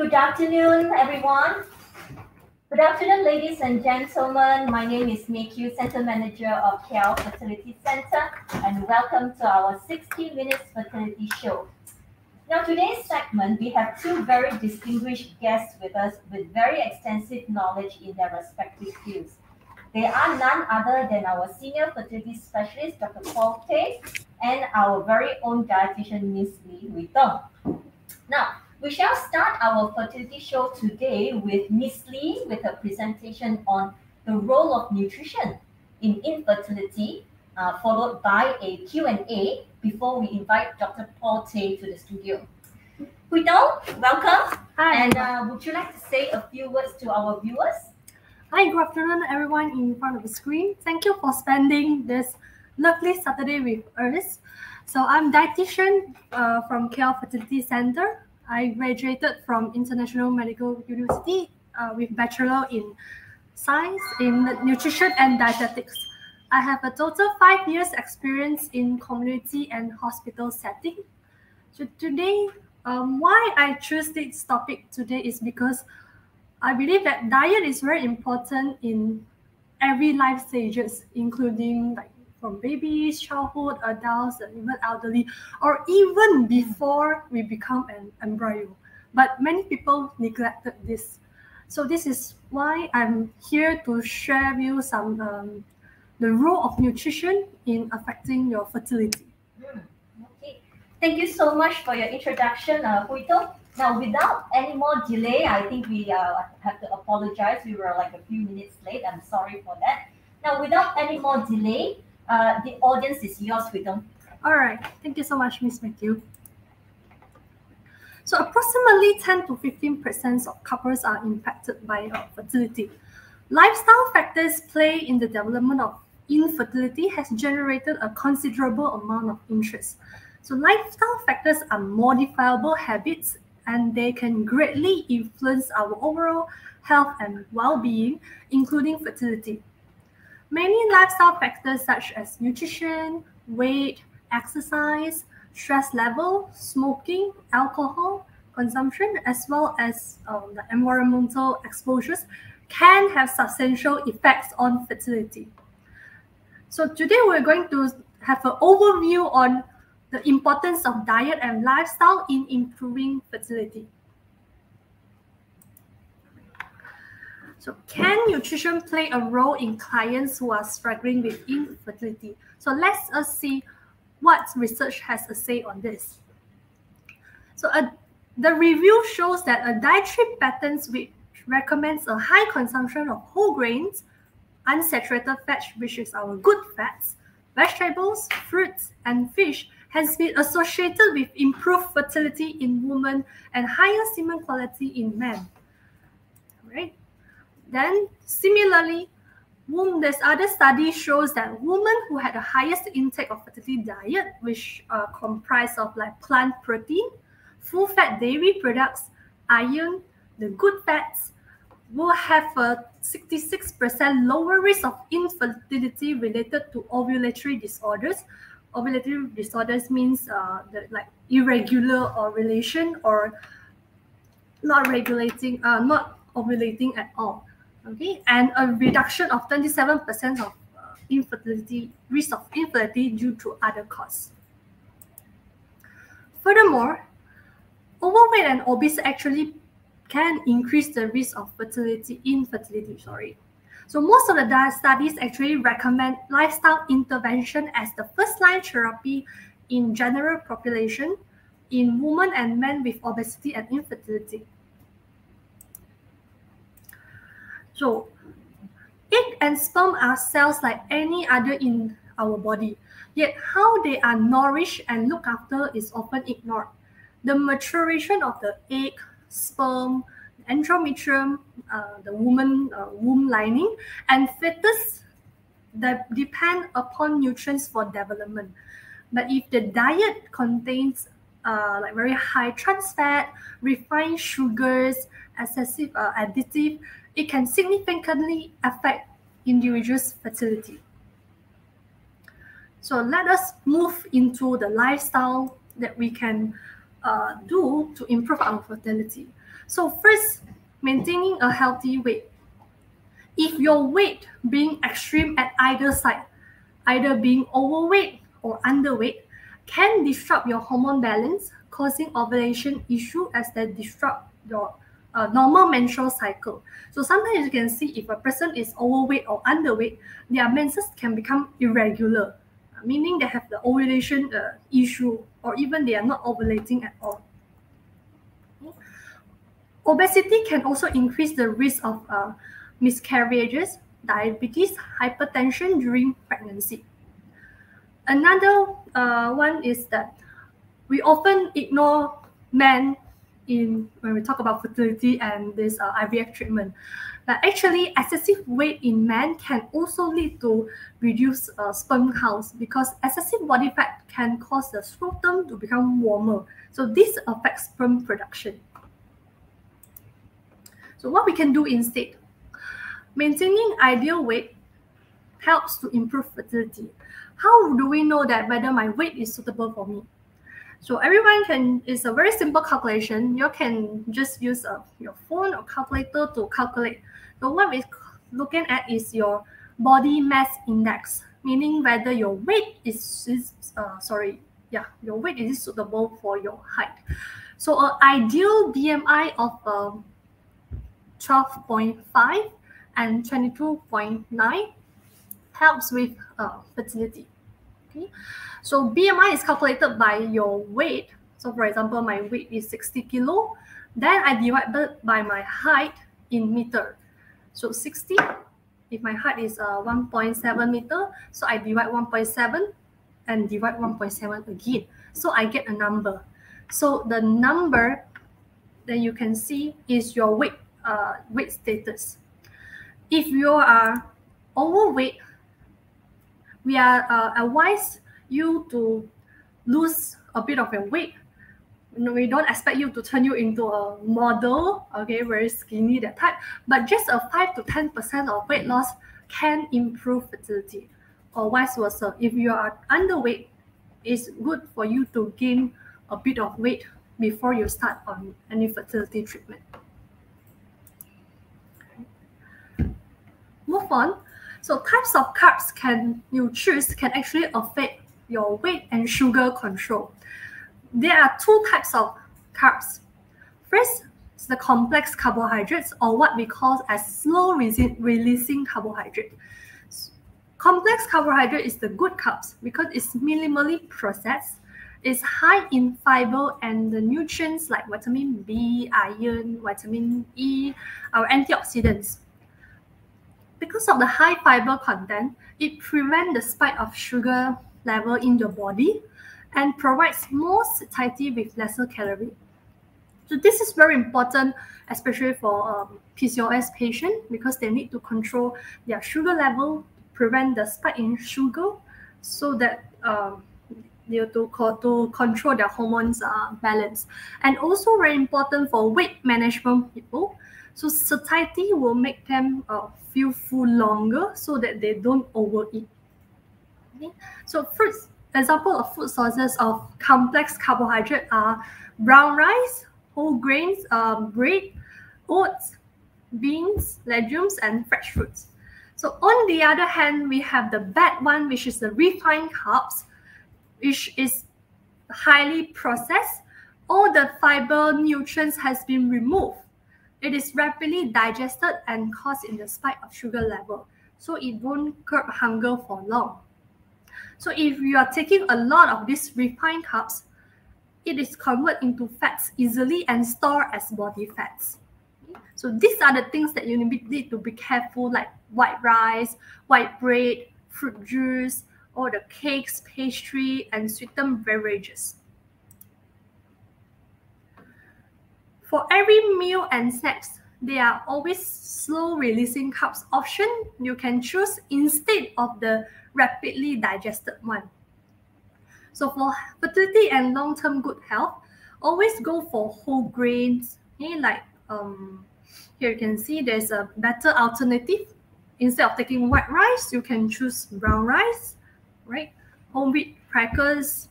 good afternoon, everyone. Good afternoon, ladies and gentlemen. My name is Nikyu, Center Manager of KL Fertility Center, and welcome to our 60 Minutes Fertility Show. Now, today's segment, we have two very distinguished guests with us with very extensive knowledge in their respective fields. They are none other than our senior fertility specialist, Dr. Paul Tay, and our very own dietitian, Miss Lee Tong. Now, we shall start our fertility show today with Miss Lee with a presentation on the role of nutrition in infertility, uh, followed by a Q&A before we invite Dr. Paul Tay to the studio. Hui Tong, welcome. Hi. And uh, would you like to say a few words to our viewers? Hi, good afternoon, everyone in front of the screen. Thank you for spending this lovely Saturday with us. So I'm dietitian uh, from KL Fertility Center. I graduated from International Medical University uh, with bachelor in science in nutrition and dietetics. I have a total five years experience in community and hospital setting. So today, um, why I choose this topic today is because I believe that diet is very important in every life stages, including like from babies, childhood, adults, and even elderly, or even before we become an embryo. But many people neglected this. So this is why I'm here to share with you some um, the role of nutrition in affecting your fertility. Okay. Thank you so much for your introduction, uh, Hui Tong. Now, without any more delay, I think we uh, have to apologize. We were like a few minutes late. I'm sorry for that. Now, without any more delay, uh, the audience is yours, Hui-Tong. All right. Thank you so much, Miss Matthew. So approximately 10 to 15% of couples are impacted by uh, fertility. Lifestyle factors play in the development of infertility has generated a considerable amount of interest. So lifestyle factors are modifiable habits and they can greatly influence our overall health and well-being, including fertility. Many lifestyle factors such as nutrition, weight, exercise, stress level, smoking, alcohol consumption, as well as um, the environmental exposures can have substantial effects on fertility. So today we're going to have an overview on the importance of diet and lifestyle in improving fertility. So can nutrition play a role in clients who are struggling with infertility? So let's us see what research has to say on this. So a, the review shows that a dietary pattern which recommends a high consumption of whole grains, unsaturated fats, which is our good fats, vegetables, fruits, and fish has been associated with improved fertility in women and higher semen quality in men. Right? Then similarly, there's other study shows that women who had the highest intake of fertility diet, which uh, comprise of like plant protein, full fat dairy products, iron, the good fats, will have a 66% lower risk of infertility related to ovulatory disorders. Ovulatory disorders means uh, the, like irregular ovulation or not regulating, uh, not ovulating at all okay, and a reduction of 27% of uh, infertility, risk of infertility due to other causes. Furthermore, overweight and obese actually can increase the risk of fertility, infertility, sorry. So most of the studies actually recommend lifestyle intervention as the first line therapy in general population in women and men with obesity and infertility. So egg and sperm are cells like any other in our body. Yet how they are nourished and looked after is often ignored. The maturation of the egg, sperm, endometrium, uh, the woman uh, womb lining, and fetus that depend upon nutrients for development. But if the diet contains uh, like very high trans fat, refined sugars, excessive uh, additive, it can significantly affect individuals' fertility. So let us move into the lifestyle that we can uh, do to improve our fertility? So first, maintaining a healthy weight. If your weight being extreme at either side, either being overweight or underweight, can disrupt your hormone balance, causing ovulation issue as they disrupt your uh, normal menstrual cycle. So sometimes you can see if a person is overweight or underweight, their menses can become irregular, meaning they have the ovulation uh, issue or even they are not ovulating at all. Obesity can also increase the risk of uh, miscarriages, diabetes, hypertension during pregnancy. Another uh, one is that we often ignore men in when we talk about fertility and this uh, IVF treatment. But actually, excessive weight in men can also lead to reduced uh, sperm counts because excessive body fat can cause the scrotum to become warmer. So this affects sperm production. So what we can do instead? Maintaining ideal weight helps to improve fertility. How do we know that whether my weight is suitable for me? So everyone can, it's a very simple calculation. You can just use a, uh, your phone or calculator to calculate. So what we're looking at is your body mass index, meaning whether your weight is, is uh, sorry, yeah, your weight is suitable for your height. So an ideal BMI of um, 12.5 and 22.9 helps with uh, fertility. Okay, so BMI is calculated by your weight. So for example, my weight is 60 kilo. Then I divide by my height in meter. So 60, if my height is uh, 1.7 meter, so I divide 1.7 and divide 1.7 again. So I get a number. So the number that you can see is your weight, uh, weight status. If you are overweight, we are uh, advised you to lose a bit of your weight. We don't expect you to turn you into a model, okay, very skinny that type, but just a 5 to 10% of weight loss can improve fertility. Or vice versa, if you are underweight, it's good for you to gain a bit of weight before you start on any fertility treatment. Move on. So types of carbs can you choose can actually affect your weight and sugar control. There are two types of carbs. First the complex carbohydrates or what we call as slow releasing carbohydrate. Complex carbohydrate is the good carbs because it's minimally processed. It's high in fiber and the nutrients like vitamin B, iron, vitamin E, our antioxidants. Because of the high fiber content, it prevents the spike of sugar level in your body and provides more satiety with lesser calorie. So this is very important, especially for um, PCOS patient because they need to control their sugar level, prevent the spike in sugar, so that um, you to, to control their hormones uh, balance. And also very important for weight management people. So satiety will make them uh, feel full longer so that they don't overeat. Okay? So first example of food sources of complex carbohydrate are brown rice, whole grains, um, bread, oats, beans, legumes, and fresh fruits. So on the other hand, we have the bad one, which is the refined carbs, which is highly processed. All the fiber nutrients has been removed. It is rapidly digested and cause in the spike of sugar level. So it won't curb hunger for long. So if you are taking a lot of these refined carbs, it is converted into fats easily and stored as body fats. So these are the things that you need to be careful, like white rice, white bread, fruit juice, all the cakes, pastry, and sweetened beverages. For every meal and snacks, there are always slow releasing carbs option you can choose instead of the rapidly digested one. So for fertility and long-term good health, always go for whole grains. Okay, like um, here you can see there's a better alternative. Instead of taking white rice, you can choose brown rice, right? Whole wheat crackers,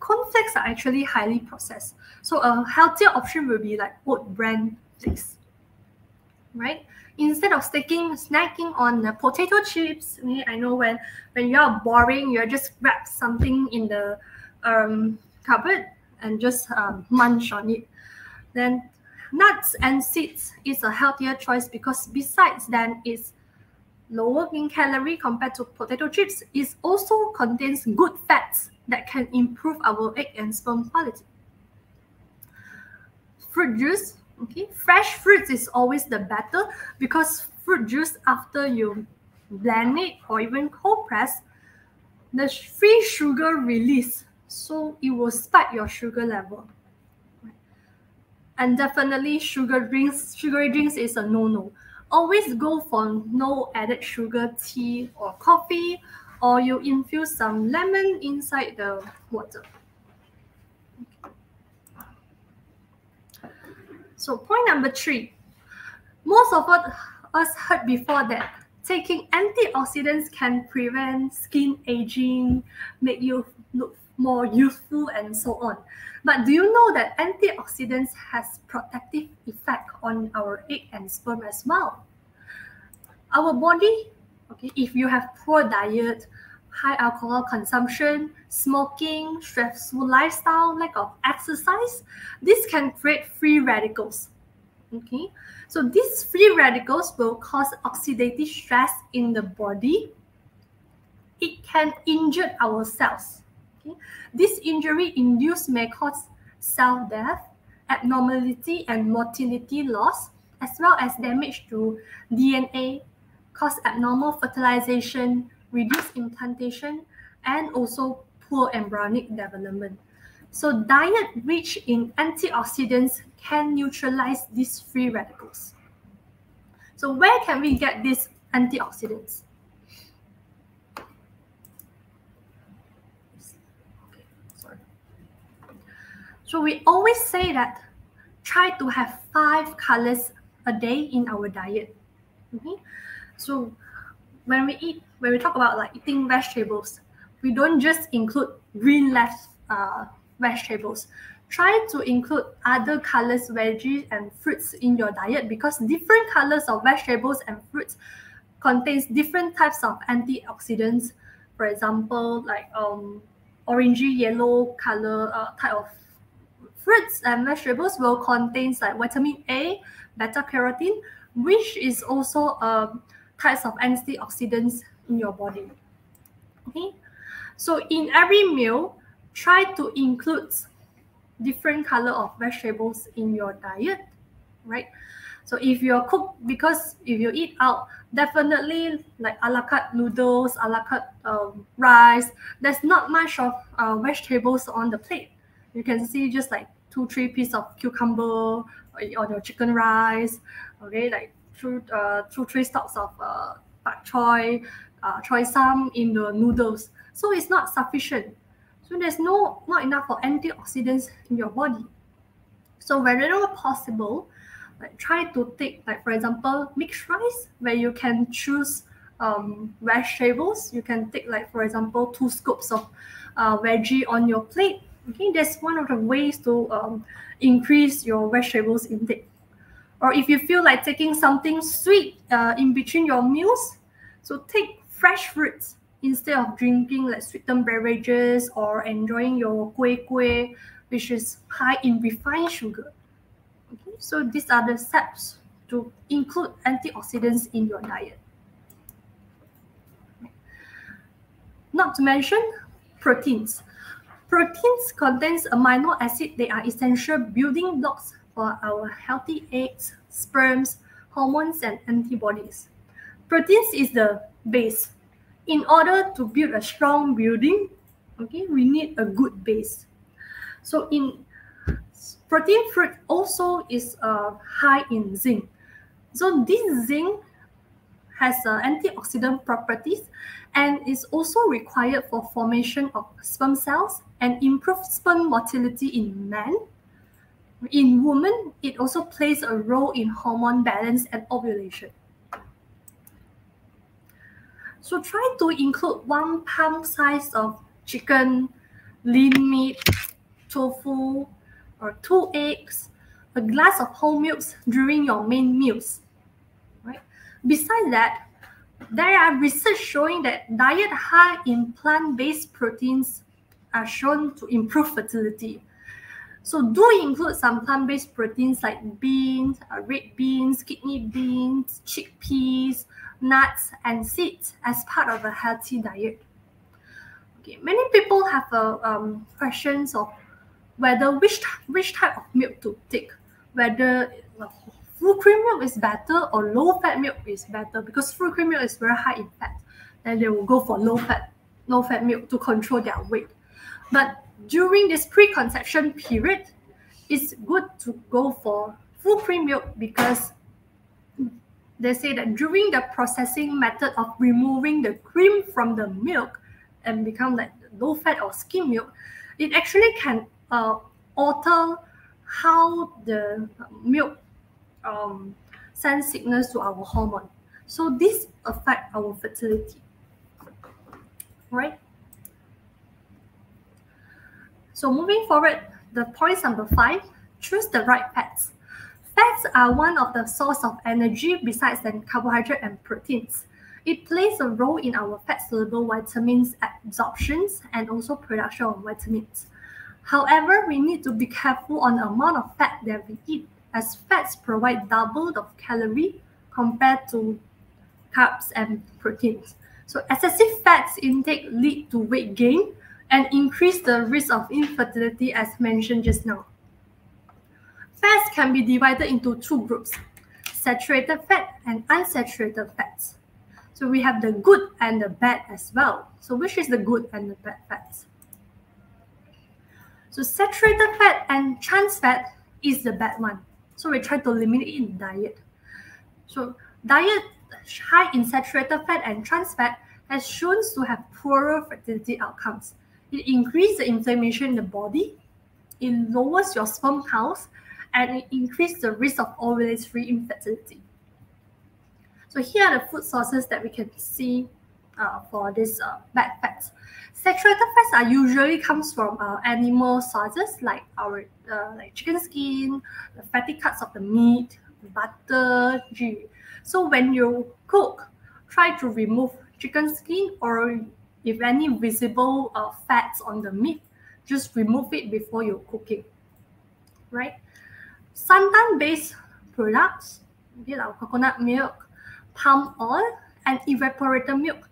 cornflakes are actually highly processed. So a healthier option will be like oat bran flakes, right? Instead of sticking, snacking on potato chips, I know when, when you are boring, you just grab something in the um, cupboard and just um, munch on it. Then nuts and seeds is a healthier choice because besides then it's lower in calorie compared to potato chips, it also contains good fats that can improve our egg and sperm quality. Fruit juice, okay, fresh fruits is always the better because fruit juice after you blend it or even cold press, the free sugar release, so it will spike your sugar level. And definitely sugar drinks, sugary drinks is a no-no. Always go for no added sugar tea or coffee or you infuse some lemon inside the water. So point number three, most of us heard before that taking antioxidants can prevent skin aging, make you look more youthful and so on. But do you know that antioxidants has protective effect on our egg and sperm as well? Our body Okay, if you have poor diet, high alcohol consumption, smoking, stressful lifestyle, lack of exercise, this can create free radicals. Okay, so these free radicals will cause oxidative stress in the body. It can injure our cells. Okay, this injury induced may cause cell death, abnormality, and motility loss, as well as damage to DNA cause abnormal fertilization, reduce implantation, and also poor embryonic development. So diet rich in antioxidants can neutralize these free radicals. So where can we get these antioxidants? So we always say that try to have five colors a day in our diet. Okay? So when we eat, when we talk about like eating vegetables, we don't just include green left uh, vegetables. Try to include other colors, veggies and fruits in your diet because different colors of vegetables and fruits contains different types of antioxidants. For example, like um, orangey yellow color uh, type of fruits and vegetables will contain like vitamin A, beta carotene, which is also um, types of antioxidants in your body. Okay, so in every meal, try to include different color of vegetables in your diet, right? So if you're cook, because if you eat out, definitely like a la carte noodles, a la carte um, rice, there's not much of uh, vegetables on the plate. You can see just like two, three pieces of cucumber on your chicken rice, okay, like two, uh, two three stalks of uh, bok choy, uh, sam in the noodles. So it's not sufficient. So there's no not enough for antioxidants in your body. So wherever possible, like try to take like for example mixed rice where you can choose um, vegetables. You can take like for example two scoops of uh, veggie on your plate. Okay, that's one of the ways to um, increase your vegetables intake. Or if you feel like taking something sweet uh, in between your meals, so take fresh fruits instead of drinking like sweetened beverages or enjoying your kueh kueh, which is high in refined sugar. Okay, so these are the steps to include antioxidants in your diet. Not to mention proteins. Proteins contains amino acid. They are essential building blocks for our healthy eggs, sperms, hormones, and antibodies. Proteins is the base. In order to build a strong building, okay, we need a good base. So in protein fruit also is uh, high in zinc. So this zinc has uh, antioxidant properties and is also required for formation of sperm cells and improved sperm motility in men in women, it also plays a role in hormone balance and ovulation. So try to include one palm size of chicken lean meat, tofu, or two eggs, a glass of whole milk during your main meals. Right? Besides that, there are research showing that diet high in plant-based proteins are shown to improve fertility. So do include some plant-based proteins like beans, uh, red beans, kidney beans, chickpeas, nuts, and seeds as part of a healthy diet. Okay, many people have a um, questions of whether which which type of milk to take, whether full cream milk is better or low fat milk is better because full cream milk is very high in fat. Then they will go for low fat, low fat milk to control their weight. But during this preconception period, it's good to go for full cream milk because they say that during the processing method of removing the cream from the milk and become like low fat or skim milk, it actually can uh, alter how the milk um, sends signals to our hormone. So this affect our fertility, right? So moving forward, the point number five, choose the right fats. Fats are one of the source of energy besides the carbohydrate and proteins. It plays a role in our fat-soluble vitamins absorptions and also production of vitamins. However, we need to be careful on the amount of fat that we eat as fats provide double the calorie compared to carbs and proteins. So excessive fats intake lead to weight gain and increase the risk of infertility as mentioned just now. Fats can be divided into two groups, saturated fat and unsaturated fats. So we have the good and the bad as well. So which is the good and the bad fats? So saturated fat and trans fat is the bad one. So we try to limit it in diet. So diet high in saturated fat and trans fat has shown to have poorer fertility outcomes. It increases the inflammation in the body, it lowers your sperm count, and it the risk of ovulatory infertility. So here are the food sources that we can see uh, for this uh, bad fats. Saturated fats are usually comes from uh, animal sources like our uh, like chicken skin, the fatty cuts of the meat, butter, ghee. So when you cook, try to remove chicken skin or if any visible uh, fats on the meat, just remove it before you're cooking, right? Santan-based products, be like coconut milk, palm oil, and evaporated milk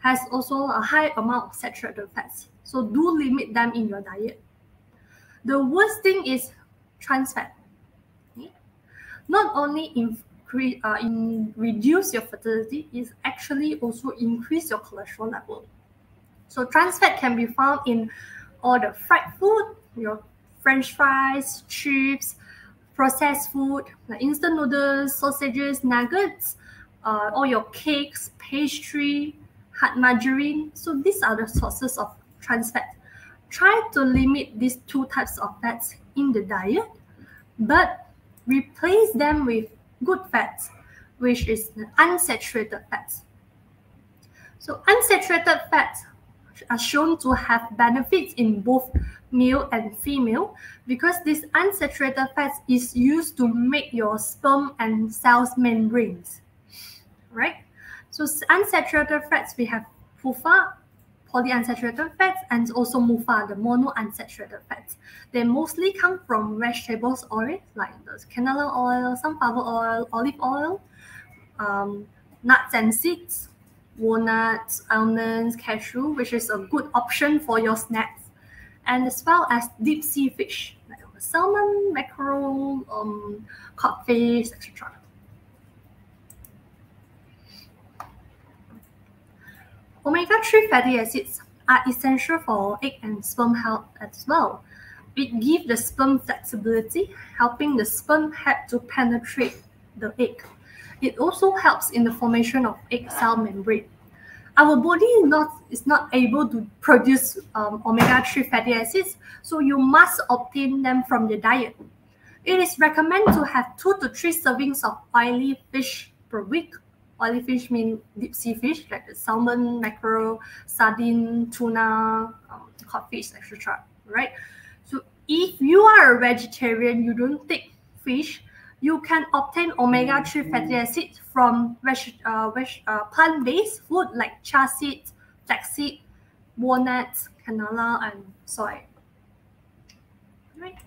has also a high amount of saturated fats. So do limit them in your diet. The worst thing is trans fat. Not only increase, uh, in reduce your fertility, it actually also increase your cholesterol level. So trans fat can be found in all the fried food, your french fries, chips, processed food, like instant noodles, sausages, nuggets, uh, all your cakes, pastry, hard margarine. So these are the sources of trans fat. Try to limit these two types of fats in the diet, but replace them with good fats, which is unsaturated fats. So unsaturated fats are shown to have benefits in both male and female because this unsaturated fats is used to make your sperm and cells membranes, right? So unsaturated fats, we have PUFA, polyunsaturated fats, and also MUFA, the monounsaturated fats. They mostly come from vegetables oil, like the canola oil, sunflower oil, olive oil, um, nuts and seeds, walnuts, almonds, cashew, which is a good option for your snacks, and as well as deep sea fish, like salmon, mackerel, um, codfish, etc. Omega-3 fatty acids are essential for egg and sperm health as well. It gives the sperm flexibility, helping the sperm head to penetrate the egg. It also helps in the formation of egg cell membrane. Our body is not, is not able to produce um, omega-3 fatty acids, so you must obtain them from the diet. It is recommended to have two to three servings of oily fish per week Oily fish mean deep sea fish like salmon, mackerel, sardine, tuna, um, codfish, etc. Right? So if you are a vegetarian, you don't take fish, you can obtain omega-3 fatty acids from uh, uh, plant-based food like chia seeds, flaxseed, walnuts, canola, and soy. Right.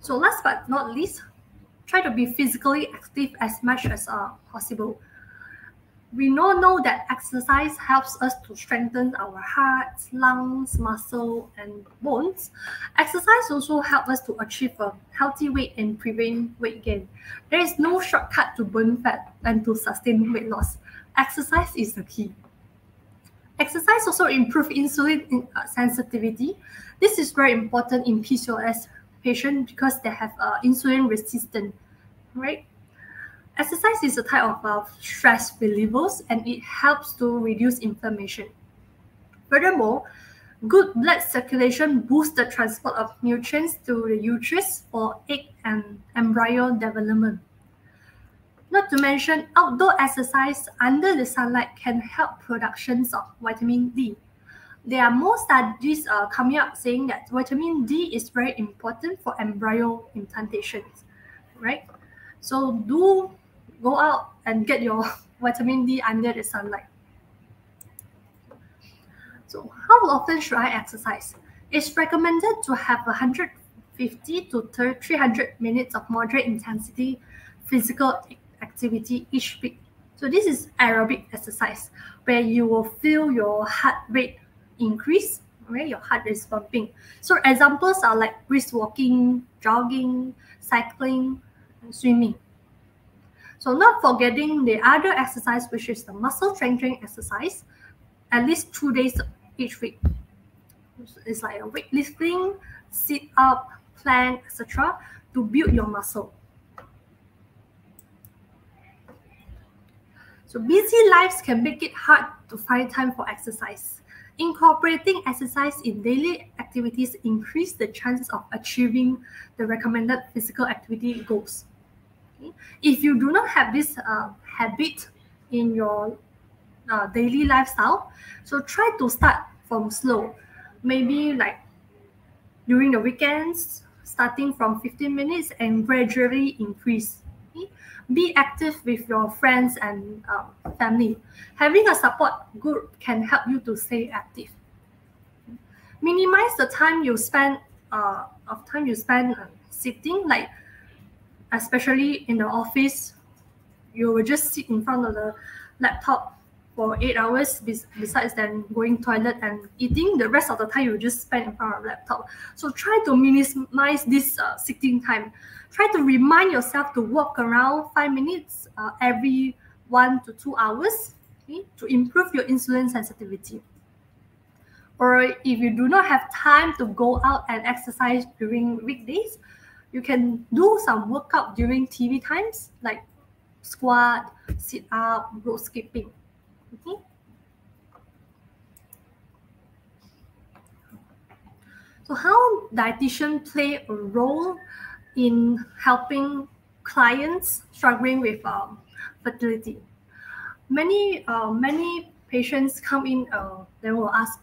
So last but not least, try to be physically active as much as uh, possible. We all know that exercise helps us to strengthen our hearts, lungs, muscle, and bones. Exercise also helps us to achieve a healthy weight and prevent weight gain. There is no shortcut to burn fat and to sustain weight loss. Exercise is the key. Exercise also improve insulin uh, sensitivity. This is very important in PCOS patients because they have uh, insulin resistance, right? Exercise is a type of uh, stress relievers and it helps to reduce inflammation. Furthermore, good blood circulation boosts the transport of nutrients to the uterus for egg and embryo development. Not to mention, outdoor exercise under the sunlight can help productions of vitamin D. There are more studies uh, coming up saying that vitamin D is very important for embryo implantations, right? So do go out and get your vitamin D under the sunlight. So how often should I exercise? It's recommended to have 150 to 300 minutes of moderate intensity physical activity each week. So this is aerobic exercise where you will feel your heart rate increase, right? Your heart is pumping. So examples are like brisk walking, jogging, cycling, swimming. So not forgetting the other exercise, which is the muscle strengthening exercise, at least two days each week. It's like a weightlifting, sit up, plank, etc. to build your muscle. So busy lives can make it hard to find time for exercise. Incorporating exercise in daily activities increase the chances of achieving the recommended physical activity goals. If you do not have this uh, habit in your uh, daily lifestyle, so try to start from slow. Maybe like during the weekends, starting from 15 minutes and gradually increase be active with your friends and um, family. Having a support group can help you to stay active. Minimize the time you spend uh, of time you spend uh, sitting, like especially in the office, you will just sit in front of the laptop for eight hours besides then going toilet and eating. The rest of the time you will just spend in front of laptop. So try to minimize this uh, sitting time. Try to remind yourself to walk around five minutes uh, every one to two hours okay, to improve your insulin sensitivity. Or if you do not have time to go out and exercise during weekdays you can do some workout during tv times like squat sit up rope skipping Okay. So how dietitian play a role in helping clients struggling with um, fertility? Many uh, many patients come in. Uh, they will ask,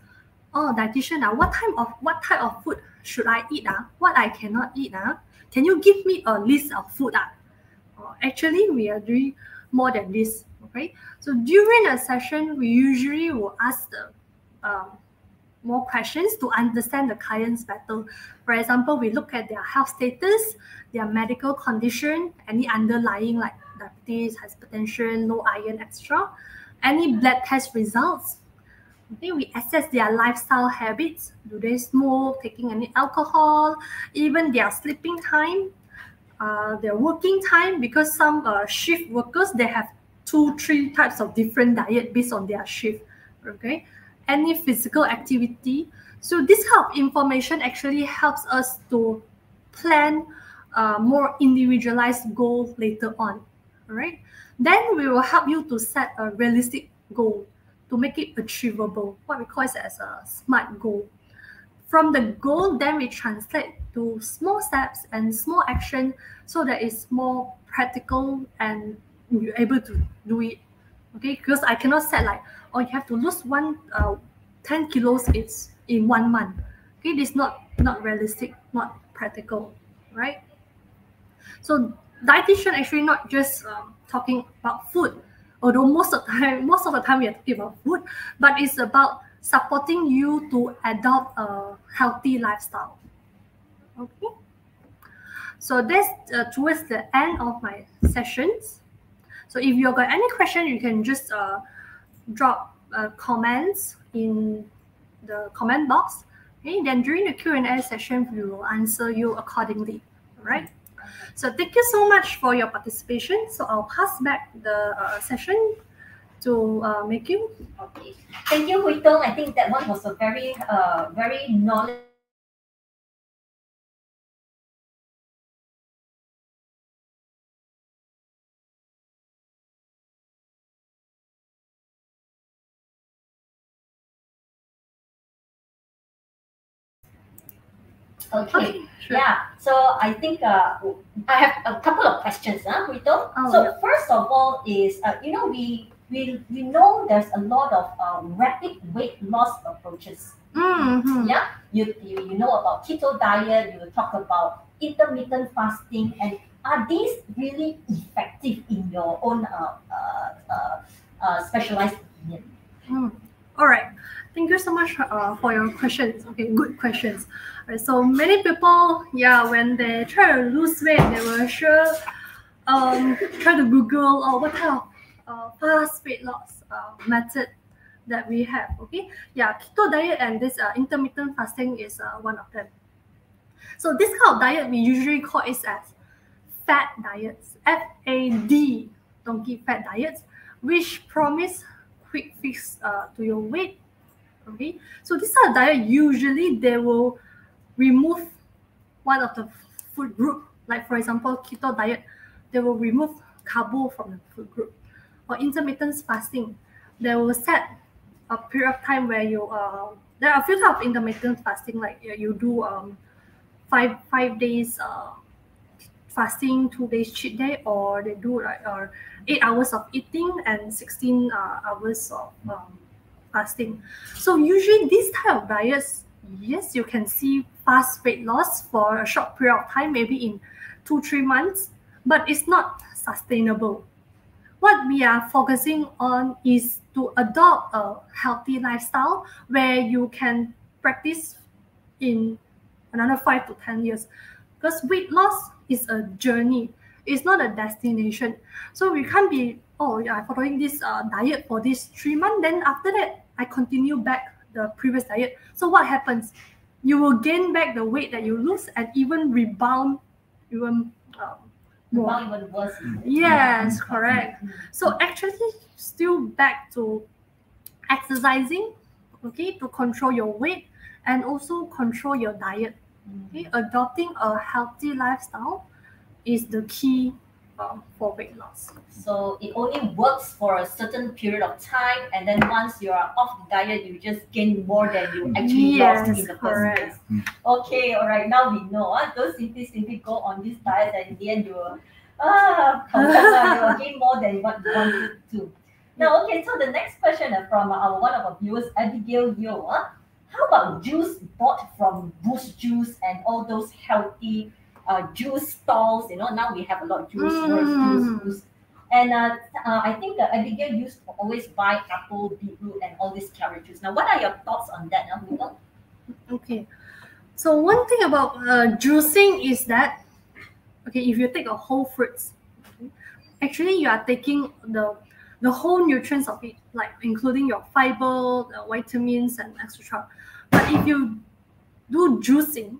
"Oh, dietitian, uh, what type of what type of food should I eat? Uh? What I cannot eat? Uh? Can you give me a list of food? Uh? Uh, actually, we are doing more than this. Okay, so during a session, we usually will ask the um, more questions to understand the clients better. For example, we look at their health status, their medical condition, any underlying like diabetes, hypertension, low iron, etc. Any blood test results. Okay, we assess their lifestyle habits. Do they smoke, taking any alcohol, even their sleeping time, uh, their working time, because some uh, shift workers, they have two, three types of different diet based on their shift. Okay, any physical activity. So this kind of information actually helps us to plan a more individualized goal later on. All right. Then we will help you to set a realistic goal to make it achievable. What we call it as a SMART goal. From the goal, then we translate to small steps and small action so that it's more practical and you're able to do it. Okay, because I cannot set like, oh, you have to lose one uh, 10 kilos it's in one month. Okay, this is not not realistic, not practical, right? So dietitian actually not just um, talking about food, although most of the time, most of the time we are talking about food, but it's about supporting you to adopt a healthy lifestyle. Okay. So that's uh, towards the end of my sessions. So if you got any question, you can just uh, drop uh, comments in the comment box. Okay, then during the Q&A session, we will answer you accordingly. All right. So thank you so much for your participation. So I'll pass back the uh, session to uh, make you. Okay. Thank you, Hui Tong. I think that one was a very, uh, very knowledge. Okay. Sure. Yeah. So I think uh, I have a couple of questions, huh, Tong? Oh, so yeah. first of all is uh, you know we we we know there's a lot of uh, rapid weight loss approaches. Mhm. Yeah, you, you you know about keto diet. You talk about intermittent fasting, and are these really effective in your own uh, uh, uh, uh, specialized opinion? Mm. All right. Thank you so much uh, for your questions. Okay, good questions. Alright, so many people, yeah, when they try to lose weight, they will sure um, try to Google or what kind of uh, fast weight loss uh, method that we have. Okay, yeah, keto diet and this uh, intermittent fasting is uh, one of them. So this kind of diet we usually call it as fad diets, F A D, donkey fad diets, which promise quick fix uh, to your weight. Okay, so this kind of diet usually they will remove one of the food group, like for example keto diet, they will remove carbo from the food group, or intermittent fasting, they will set a period of time where you uh there are a few types of intermittent fasting. Like you do um five five days uh fasting, two days cheat day, or they do like uh, eight hours of eating and 16 uh, hours of um, fasting. So usually these type of diets, yes, you can see fast weight loss for a short period of time, maybe in two, three months, but it's not sustainable. What we are focusing on is to adopt a healthy lifestyle where you can practice in another five to 10 years. Because weight loss is a journey, it's not a destination. So we can't be, oh, yeah, I'm following this uh, diet for this three months, then after that, I continue back the previous diet. So what happens? You will gain back the weight that you lose and even rebound even um, more. Not even worse. Yes, correct. So actually, still back to exercising, okay, to control your weight and also control your diet. Okay, adopting a healthy lifestyle is the key uh, for weight loss. So it only works for a certain period of time, and then once you are off the diet, you just gain more than you actually lost in the first place. Okay, all right. Now we know. Uh, those simply simply go on this diet, and in the end you will ah, come back, uh, you will gain more than what you wanted to. Now, okay. So the next question uh, from our one of our viewers, Abigail Yo. Uh, how about juice bought from Boost Juice and all those healthy uh, juice stalls? You know, now we have a lot of juice, stores, juice, Mm. juice. And uh, uh, I think uh, Abigail used to always buy apple, beetroot, and all these carrot juice. Now, what are your thoughts on that? Hugo? Okay. So one thing about uh, juicing is that okay, if you take a whole fruits, okay, actually you are taking the the whole nutrients of it, like including your fiber, the vitamins, and etc. But if you do juicing,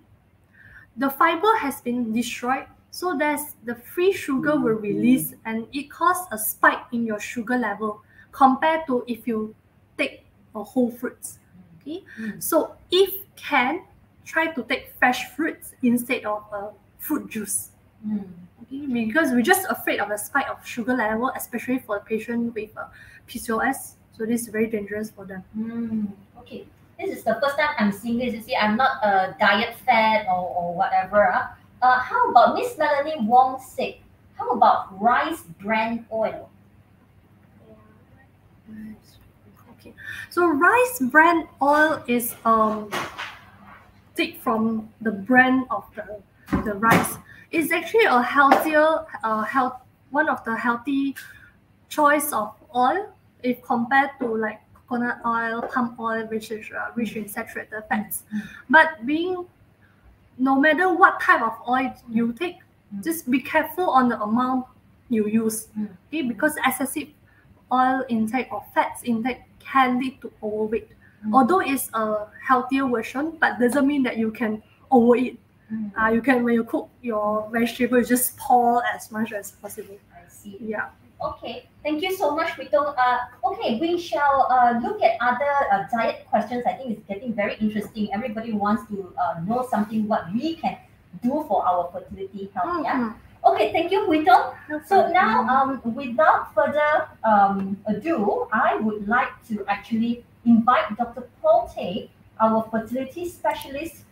the fiber has been destroyed, so there's the free sugar will release, and it causes a spike in your sugar level compared to if you take a whole fruits. Okay, Mm. so if can, try to take fresh fruits instead of uh, fruit juice. Mm. Because we're just afraid of the spike of sugar level, especially for a patient with uh, PCOS. So this is very dangerous for them. Mm. Okay. This is the first time I'm seeing this. You see, I'm not a diet fad or, or whatever. Uh. Uh, how about Miss Melanie Wong said, how about rice bran oil? Okay, so rice bran oil is um take from the brand of the the rice. It's actually a healthier, uh, health one of the healthy choice of oil if compared to like coconut oil, palm oil, which is uh, rich in saturated fats. Mm. But being no matter what type of oil you take, Mm. just be careful on the amount you use. Mm. Okay, because excessive oil intake or fats intake can lead to overweight. Although it's a healthier version, but doesn't mean that you can overeat. Mm. Uh, you can when you cook your vegetable, you just pour as much as possible. I see. Yeah. Okay, thank you so much, Rito. Uh, okay, we shall uh, look at other uh, diet questions. I think it's getting very interesting. Everybody wants to uh, know something what we can do for our fertility health. Yeah. Mhm. Okay, thank you, Rito. No So now, um, without further um, ado, I would like to actually invite Dr. Paul Tay, our fertility specialist,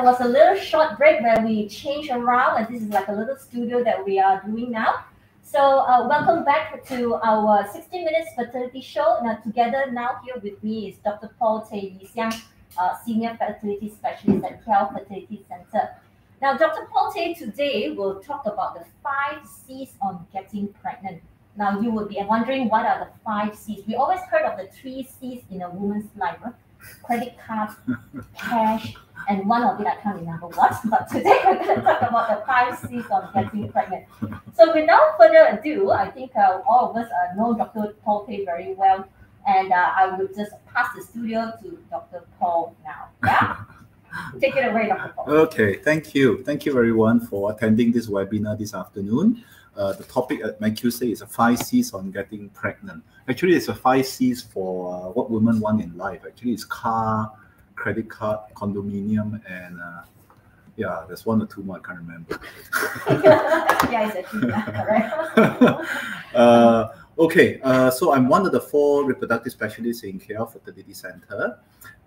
There was a little short break where we changed around, and this is like a little studio that we are doing now. So, uh, welcome back to our 60 Minutes Fertility Show. Now, together now here with me is Dr. Paul Tay Yi Xiang, uh, Senior Fertility Specialist at KL Fertility Center. Now, Dr. Paul Tay today will talk about the five C's on getting pregnant. Now, you will be wondering what are the five C's. We always heard of the three C's in a woman's life? Credit card, cash, and one of it I can't remember what. But today we're going to talk about the five C's on getting pregnant. So, without further ado, I think uh, all of us uh, know Dr. Paul Tay very well. And uh, I will just pass the studio to Dr. Paul now. Yeah? Take it away, Dr. Paul. Okay, thank you. Thank you everyone for attending this webinar this afternoon. Uh, the topic at MyQSay is a five C's on getting pregnant. Actually, it's a five C's for uh, what women want in life. Actually, it's car, credit card, condominium, and uh, yeah, there's one or two more I can't remember. yeah, it's actually correct. uh, okay, uh, so I'm one of the four reproductive specialists in KL Fertility Center.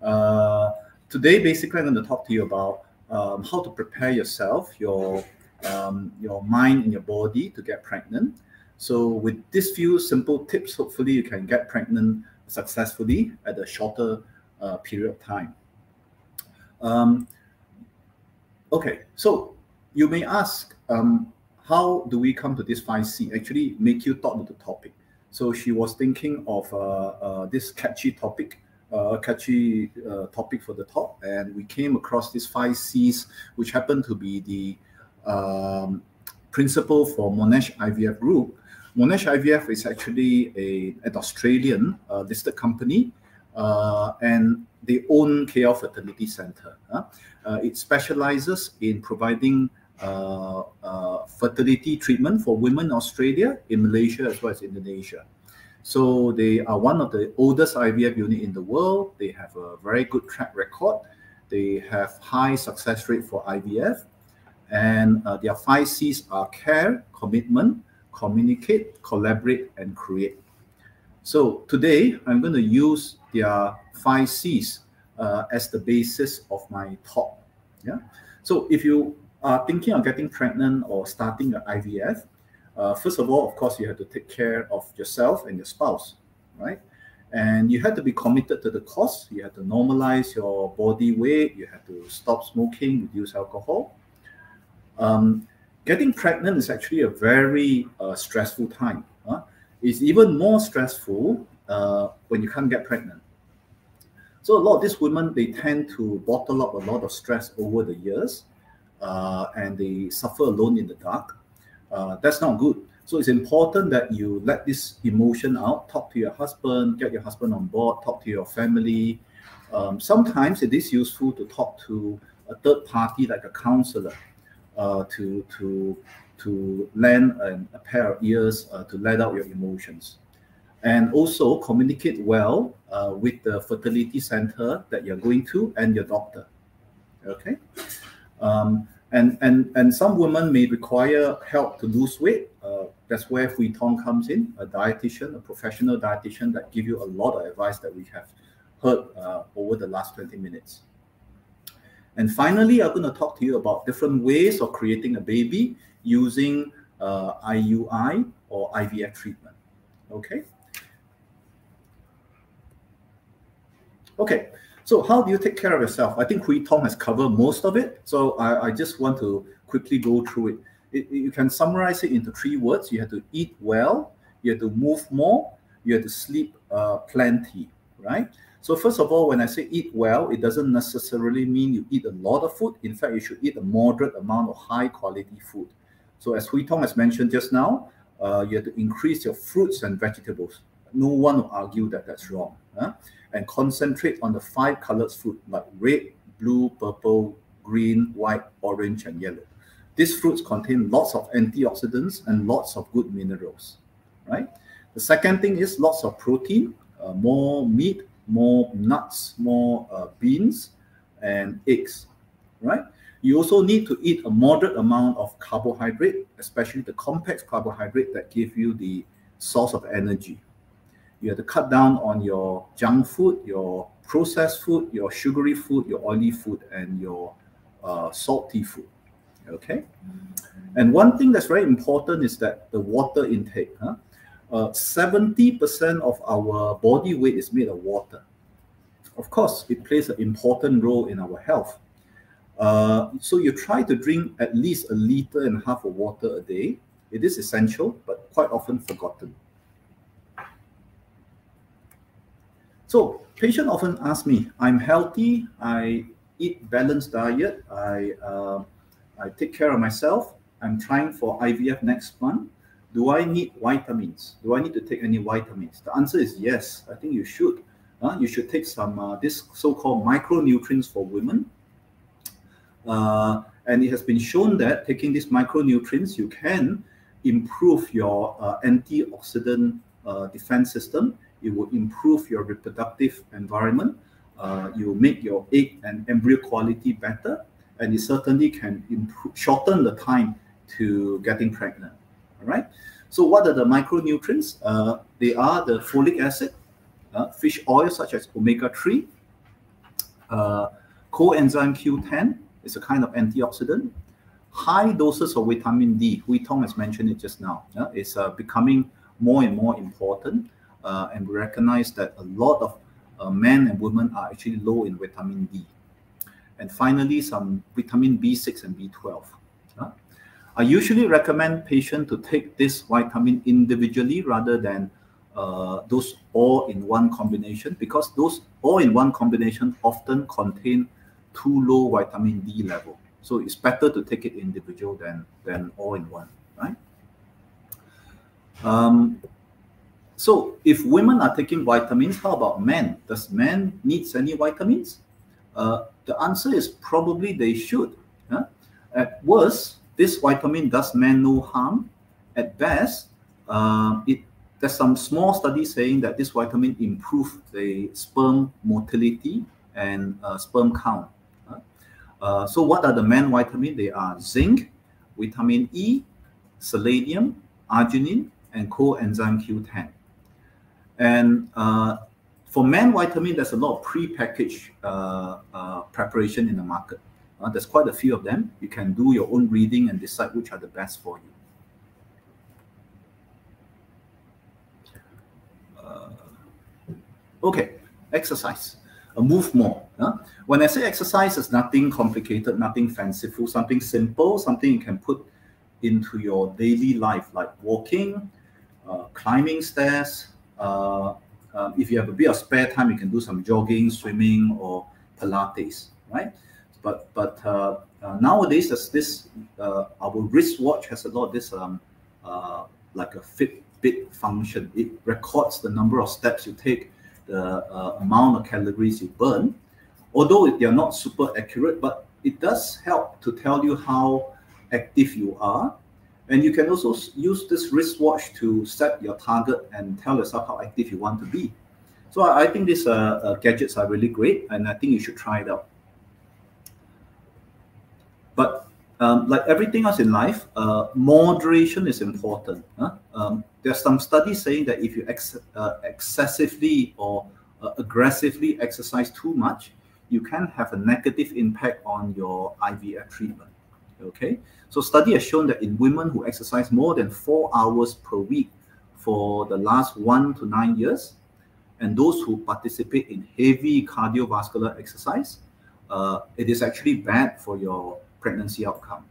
Uh, today, basically, I'm going to talk to you about um, how to prepare yourself, your um, your mind and your body to get pregnant. So with these few simple tips, hopefully you can get pregnant successfully at a shorter uh, period of time. Um, okay, so you may ask, um, how do we come to this 5C? Actually, make you thought of the topic. So she was thinking of uh, uh, this catchy topic, uh, catchy uh, topic for the talk, and we came across these five C's, which happened to be the um, principle for Monash IVF Group. Monash IVF is actually a, an Australian uh, listed company, uh, and they own KL Fertility Center. it specializes in providing uh, uh, fertility treatment for women in Australia, in Malaysia, as well as Indonesia. So they are one of the oldest IVF unit in the world. They have a very good track record. They have high success rate for IVF. And uh, their five C's are care, commitment, communicate, collaborate, and create. So today, I'm going to use their five C's uh, as the basis of my talk. Yeah. So if you are thinking of getting pregnant or starting an IVF, uh, first of all, of course, you have to take care of yourself and your spouse, right? And you have to be committed to the cause. You have to normalize your body weight. You have to stop smoking, reduce alcohol. Um, getting pregnant is actually a very uh, stressful time. Huh? It's even more stressful uh, when you can't get pregnant. So a lot of these women, they tend to bottle up a lot of stress over the years uh, and they suffer alone in the dark. Uh, that's not good. So it's important that you let this emotion out, talk to your husband, get your husband on board, talk to your family. Um, sometimes it is useful to talk to a third party like a counselor uh, to, to, to lend a pair of ears uh, to let out your emotions. And also communicate well uh, with the fertility center that you're going to and your doctor. Okay. Um, and, and, and some women may require help to lose weight. Uh, that's where Hui Tong comes in, a dietitian, a professional dietitian that give you a lot of advice that we have heard uh, over the last 20 minutes. And finally, I'm going to talk to you about different ways of creating a baby using uh, IUI or IVF treatment. Okay. Okay, so how do you take care of yourself? I think Hui Tong has covered most of it. So I, I just want to quickly go through it. it. You can summarize it into three words. You have to eat well, you have to move more, you have to sleep uh, plenty, right? So first of all, when I say eat well, it doesn't necessarily mean you eat a lot of food. In fact, you should eat a moderate amount of high quality food. So as Hui Tong has mentioned just now, uh, you have to increase your fruits and vegetables. No one will argue that that's wrong. Huh? and concentrate on the five colored fruit like red, blue, purple, green, white, orange, and yellow. These fruits contain lots of antioxidants and lots of good minerals, right? The second thing is lots of protein, uh, more meat, more nuts, more uh, beans, and eggs, right? You also need to eat a moderate amount of carbohydrate, especially the complex carbohydrate that give you the source of energy, you have to cut down on your junk food, your processed food, your sugary food, your oily food, and your uh, salty food. Okay. And one thing that's very important is that the water intake. Huh? Uh, 70% of our body weight is made of water. Of course, it plays an important role in our health. Uh, so you try to drink at least a liter and a half of water a day. It is essential, but quite often forgotten. So patient often ask me, I'm healthy, I eat balanced diet, I, uh, I take care of myself, I'm trying for IVF next month. Do I need vitamins? Do I need to take any vitamins? The answer is yes. I think you should. Uh, you should take some uh, this so-called micronutrients for women. Uh, and it has been shown that taking these micronutrients, you can improve your uh, antioxidant uh, defense system it will improve your reproductive environment. Uh, you make your egg and embryo quality better, and it certainly can improve, shorten the time to getting pregnant. Right. So what are the micronutrients? Uh, they are the folic acid, uh, fish oil such as omega-3, uh, coenzyme Q10 is a kind of antioxidant, high doses of vitamin D, Hui Tong has mentioned it just now, yeah, is uh, becoming more and more important. Uh, and we recognize that a lot of uh, men and women are actually low in vitamin D. And finally, some vitamin B6 and B12. I usually recommend patients to take this vitamin individually rather than uh, those all in one combination because those all in one combination often contain too low vitamin D level. So it's better to take it individual than, than all in one, right? Um, so if women are taking vitamins, how about men? Does men needs any vitamins? Uh, the answer is probably they should. Huh? At worst, this vitamin does men no harm. At best, uh, it there's some small studies saying that this vitamin improve the sperm motility and uh, sperm count. Uh, so what are the men vitamin? They are zinc, vitamin E, selenium, arginine, and coenzyme Q10. And uh, for men vitamin, there's a lot of pre-packaged uh, uh, preparation in the market. Uh, there's quite a few of them. You can do your own reading and decide which are the best for you. Uh, okay, exercise. Uh, move more. Huh? When I say exercise, it's nothing complicated, nothing fanciful, something simple, something you can put into your daily life, like walking, uh, climbing stairs. Uh, um, if you have a bit of spare time, you can do some jogging, swimming, or Pilates, right? But but uh, uh, nowadays, there's this uh, our wristwatch has a lot of this um, like a Fitbit function. It records the number of steps you take, the amount of calories you burn. Although they are not super accurate, but it does help to tell you how active you are. And you can also use this wristwatch to set your target and tell yourself how active you want to be. So I, think these uh, uh, gadgets are really great, and I think you should try it out. But um, like everything else in life, uh, moderation is important. Huh? Um, there's some studies saying that if you ex uh, excessively or uh, aggressively exercise too much, you can have a negative impact on your IVF treatment. Okay, so study has shown that in women who exercise more than four hours per week for the last one to nine years, and those who participate in heavy cardiovascular exercise, uh, it is actually bad for your pregnancy outcome.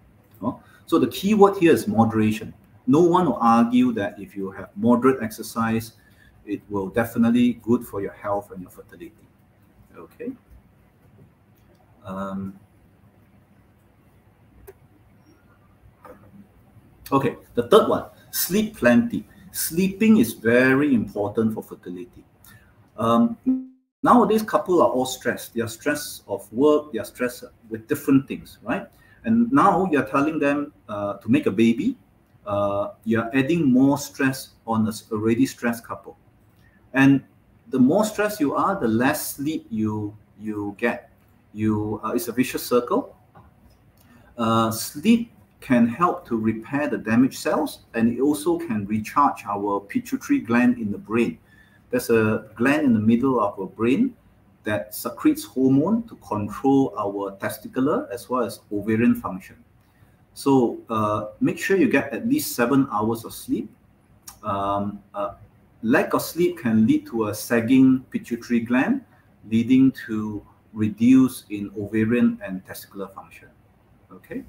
So the key word here is moderation. No one will argue that if you have moderate exercise, it will definitely good for your health and your fertility. Okay. Um, okay, the third one, sleep plenty. Sleeping is very important for fertility. Um, nowadays, couples are all stressed. They are stressed of work, they are stressed with different things, right? And now you're telling them uh, to make a baby, uh, you're adding more stress on an already stressed couple. And the more stressed you are, the less sleep you you get. You uh, it's a vicious circle. Uh, sleep can help to repair the damaged cells, and it also can recharge our pituitary gland in the brain. There's a gland in the middle of our brain that secretes hormone to control our testicular as well as ovarian function. So uh, make sure you get at least seven hours of sleep. Um, uh, lack of sleep can lead to a sagging pituitary gland, leading to reduce in ovarian and testicular function. Okay.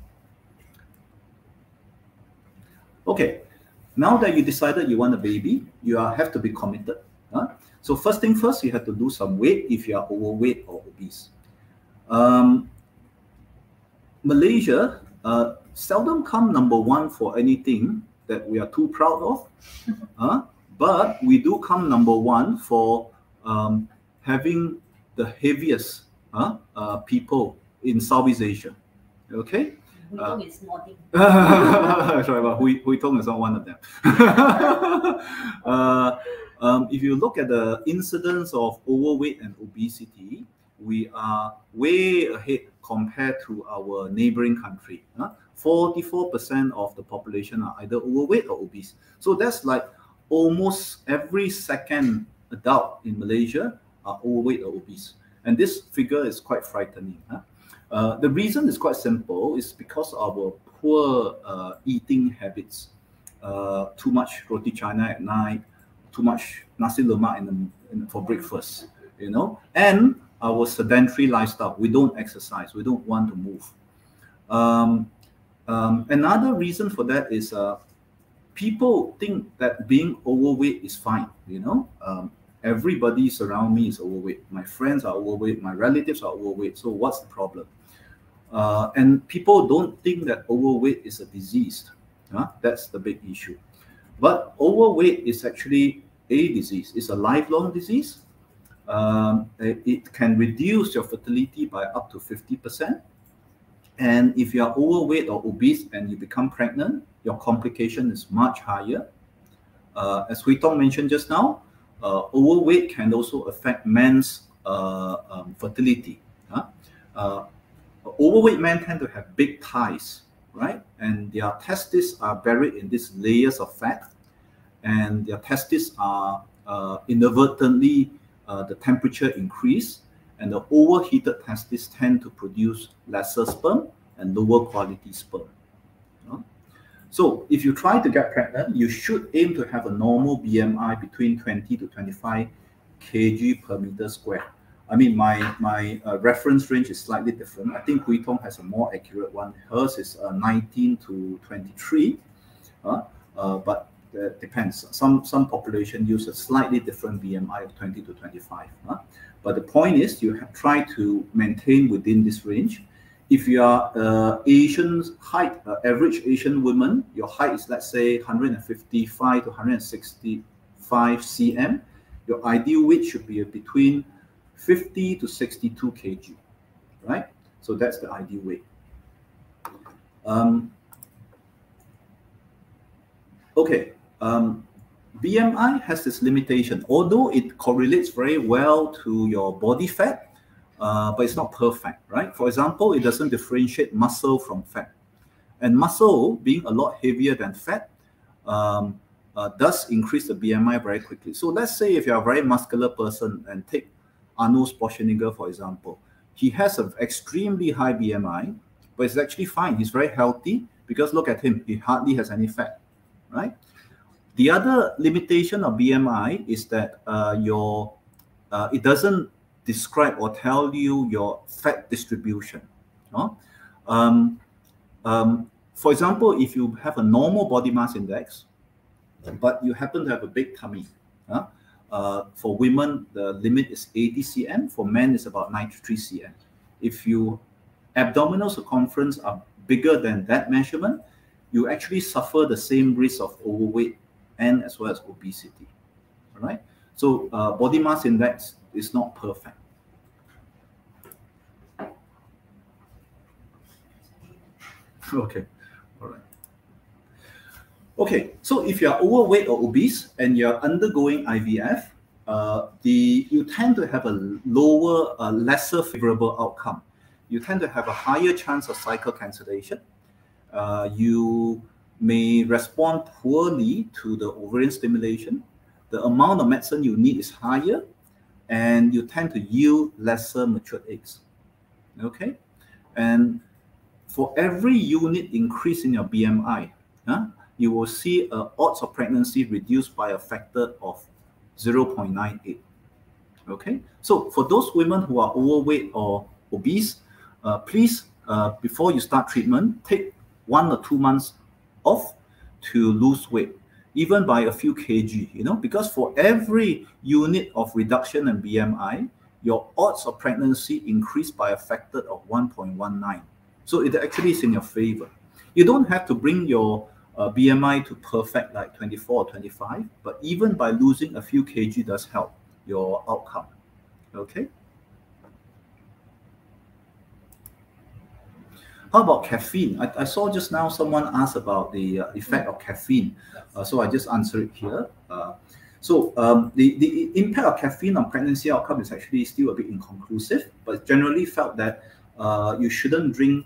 Okay. Now that you decided you want a baby, you are, have to be committed. Huh? So first thing first, you have to do some weight if you are overweight or obese. Um, Malaysia uh, seldom come number one for anything that we are too proud of, uh, but we do come number one for um, having the heaviest uh, uh, people in Southeast Asia. Okay. Uh, is nodding. sorry, but Hui, Hui Tong is not one of them. uh, um, if you look at the incidence of overweight and obesity, we are way ahead compared to our neighboring country. 44% of the population are either overweight or obese. So that's like almost every second adult in Malaysia are overweight or obese. And this figure is quite frightening. Huh? Uh, the reason is quite simple. It's because of our poor uh, eating habits, uh, too much roti canai at night, too much nasi lemak in the, in, for breakfast, you know, and our sedentary lifestyle. We don't exercise. We don't want to move. Um, um, another reason for that is uh, people think that being overweight is fine. You know, um, everybody around me is overweight. My friends are overweight. My relatives are overweight. So what's the problem? Uh, and people don't think that overweight is a disease. Huh? That's the big issue. But overweight is actually a disease. It's a lifelong disease. Um, it can reduce your fertility by up to 50%. And if you are overweight or obese and you become pregnant, your complication is much higher. Uh, as Hui-Tong mentioned just now, uh, overweight can also affect men's uh, um, fertility. Huh? Uh, overweight men tend to have big thighs, right? And their testes are buried in these layers of fat, and their testes are uh, inadvertently uh, the temperature increase, and the overheated testes tend to produce lesser sperm and lower quality sperm. So if you try to get pregnant, you should aim to have a normal BMI between 20 to 25 kg per meter square. I mean, my my uh, reference range is slightly different. I think Hui Tong has a more accurate one. Hers is uh, 19 to 23, uh, uh, but it depends. Some some population use a slightly different BMI of 20 to 25. But the point is, you have, try to maintain within this range if you are uh, Asian height, uh, average Asian woman, your height is let's say 155 to 165 cm, your ideal weight should be between 50 to 62 kg, right? So that's the ideal weight. Um, okay, um, BMI has this limitation. Although it correlates very well to your body fat, uh, but it's not perfect, right? For example, it doesn't differentiate muscle from fat. And muscle, being a lot heavier than fat, um, uh, does increase the BMI very quickly. So let's say if you're a very muscular person and take Arnold Schwarzenegger, for example, he has an extremely high BMI, but it's actually fine. He's very healthy because look at him, he hardly has any fat, right? The other limitation of BMI is that uh, your uh, it doesn't describe or tell you your fat distribution. No? Um, um, for example, if you have a normal body mass index, but you happen to have a big tummy, uh, for women, the limit is 80 cm. For men, it's about 93 cm. If your abdominal circumference are bigger than that measurement, you actually suffer the same risk of overweight and as well as obesity. All right. So uh, body mass index is not perfect. Okay, all right. Okay, so if you are overweight or obese and you're undergoing IVF, uh, the you tend to have a lower, uh, lesser favorable outcome. You tend to have a higher chance of cycle cancellation. Uh, you may respond poorly to the ovarian stimulation. The amount of medicine you need is higher, and you tend to yield lesser mature eggs. Okay, and for every unit increase in your BMI, huh, you will see uh, odds of pregnancy reduced by a factor of 0.98. Okay, so for those women who are overweight or obese, uh, please, uh, before you start treatment, take one or two months off to lose weight, even by a few kg, you know, because for every unit of reduction in BMI, your odds of pregnancy increase by a factor of 1.19. So it actually is in your favor. You don't have to bring your uh, BMI to perfect like 24 or 25, but even by losing a few kg does help your outcome. Okay. How about caffeine? I, I saw just now someone asked about the uh, effect of caffeine. Uh, so I just answer it here. Uh, so um, the, the impact of caffeine on pregnancy outcome is actually still a bit inconclusive, but generally felt that uh, you shouldn't drink,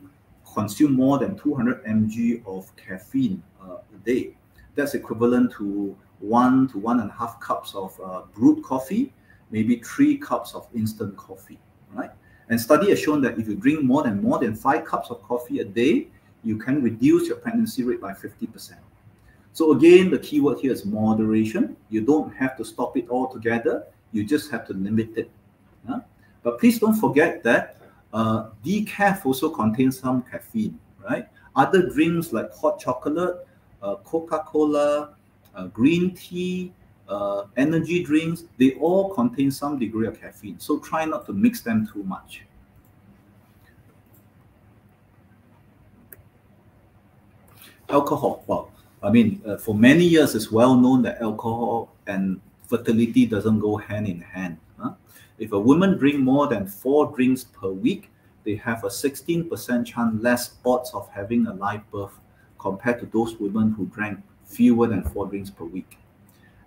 consume more than 200 mg of caffeine uh, a day. That's equivalent to one to one and a half cups of uh, brewed coffee, maybe three cups of instant coffee, right? And study has shown that if you drink more than more than five cups of coffee a day, you can reduce your pregnancy rate by 50%. So again, the keyword here is moderation. You don't have to stop it altogether. You just have to limit it. Yeah? But please don't forget that uh, decaf also contains some caffeine, right? Other drinks like hot chocolate, uh, Coca-Cola, uh, green tea, uh, energy drinks, they all contain some degree of caffeine. So try not to mix them too much. Alcohol. Well, I mean, uh, for many years, it's well known that alcohol and fertility doesn't go hand in hand. Huh? If a woman drink more than four drinks per week, they have a 16% chance less odds of having a live birth compared to those women who drank fewer than four drinks per week.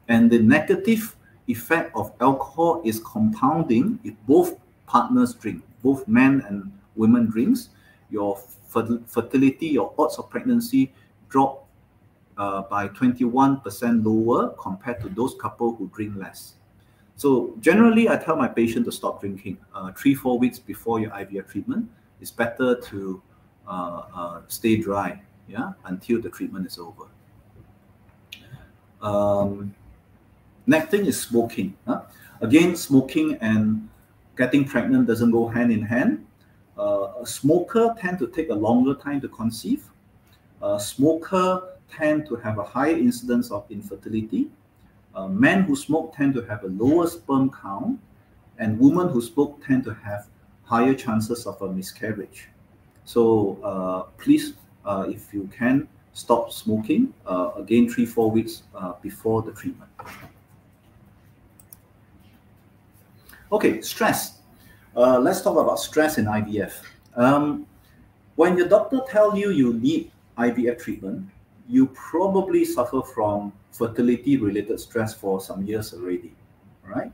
And the negative effect of alcohol is compounding if both partners drink, both men and women drinks, your fertility, your odds of pregnancy drop uh, by 21% lower compared to those couple who drink less. So generally, I tell my patient to stop drinking uh, three, four weeks before your IVF treatment. It's better to uh, uh, stay dry, yeah, until the treatment is over. Um, next thing is smoking. Huh? Again, smoking and getting pregnant doesn't go hand in hand. Uh, a smoker tend to take a longer time to conceive. A smoker tend to have a higher incidence of infertility. Uh, men who smoke tend to have a lower sperm count, and women who smoke tend to have higher chances of a miscarriage. So uh, please, uh, if you can, stop smoking uh, again three four weeks uh, before the treatment. Okay, stress. Uh, let's talk about stress in IVF. Um, when your doctor tells you you need IVF treatment, you probably suffer from fertility related stress for some years already, right?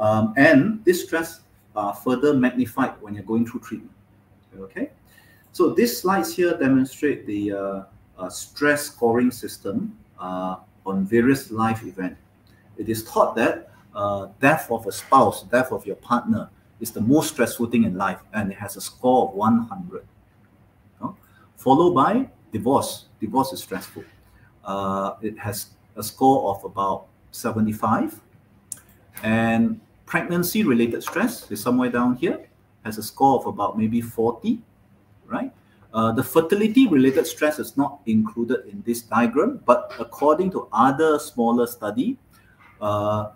Um, and this stress are further magnified when you're going through treatment. Okay, so these slides here demonstrate the uh, uh, stress scoring system uh, on various life events. It is thought that uh, death of a spouse, death of your partner, is the most stressful thing in life, and it has a score of 100. Followed by divorce. Divorce is stressful. Uh, it has a score of about 75. And pregnancy related stress is somewhere down here, has a score of about maybe 40, right? Uh, the fertility related stress is not included in this diagram, but according to other smaller study, uh,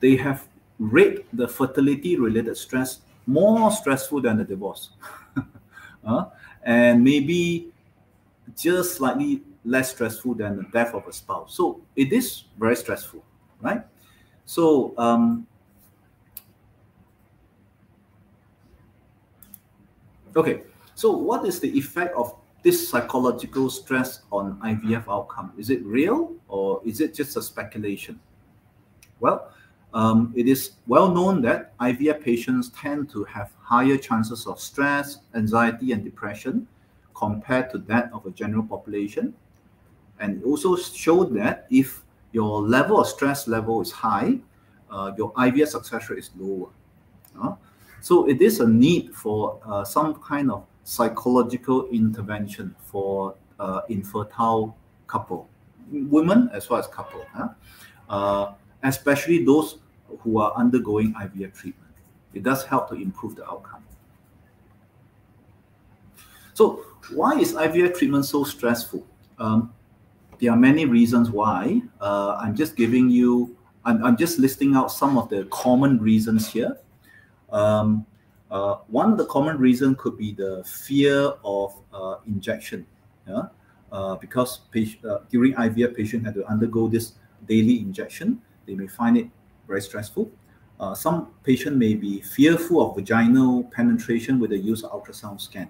they have rate the fertility related stress more stressful than the divorce. uh, and maybe just slightly less stressful than the death of a spouse. So it is very stressful, right? So um, okay, so what is the effect of this psychological stress on IVF outcome? Is it real or is it just a speculation? Well, um, it is well known that IVF patients tend to have higher chances of stress, anxiety, and depression compared to that of a general population. And it also showed that if your level of stress level is high, uh, your IVF success rate is lower. Uh, so it is a need for uh, some kind of psychological intervention for uh, infertile couple, women as well as couple, uh, especially those who are undergoing IVF treatment. It does help to improve the outcome. So why is IVF treatment so stressful? Um, there are many reasons why. Uh, I'm just giving you, I'm, I'm, just listing out some of the common reasons here. Um, uh, one of the common reason could be the fear of uh, injection. Yeah? Uh, because patient, uh, during IVF, patient had to undergo this daily injection. They may find it very stressful. Uh, some patient may be fearful of vaginal penetration with the use of ultrasound scan.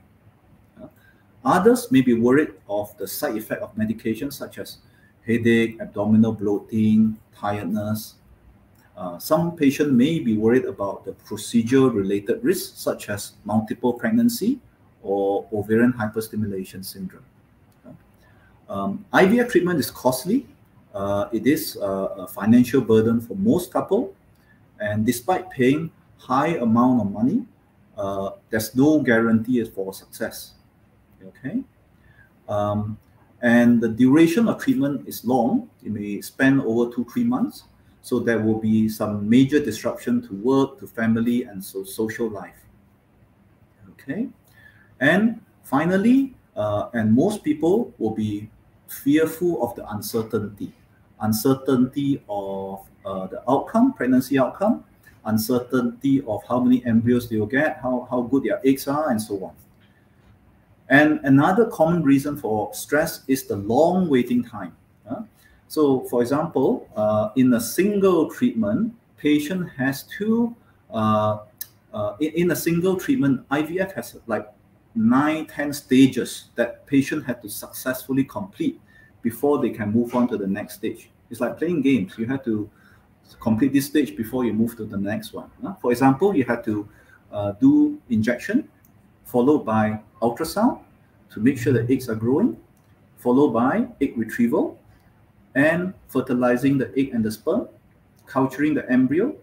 Others may be worried of the side effect of medication such as headache, abdominal bloating, tiredness. Uh, some patients may be worried about the procedure-related risks such as multiple pregnancy or ovarian hyperstimulation syndrome. Um, IVF treatment is costly. Uh, it is uh, a financial burden for most couple, and despite paying high amount of money, uh, there's no guarantee for success. Okay. Um, and the duration of treatment is long. It may span over two, three months. So there will be some major disruption to work, to family, and so social life. Okay. And finally, uh, and most people will be fearful of the uncertainty, uncertainty of uh, the outcome, pregnancy outcome, uncertainty of how many embryos they will get, how, how good their eggs are, and so on. And another common reason for stress is the long waiting time. Uh, so, for example, uh, in a single treatment, patient has to, uh, uh in, in, a single treatment, IVF has like nine, 10 stages that patient had to successfully complete before they can move on to the next stage. It's like playing games. You have to complete this stage before you move to the next one. Uh, for example, you have to uh, do injection, followed by ultrasound to make sure the eggs are growing, followed by egg retrieval, and fertilizing the egg and the sperm, culturing the embryo,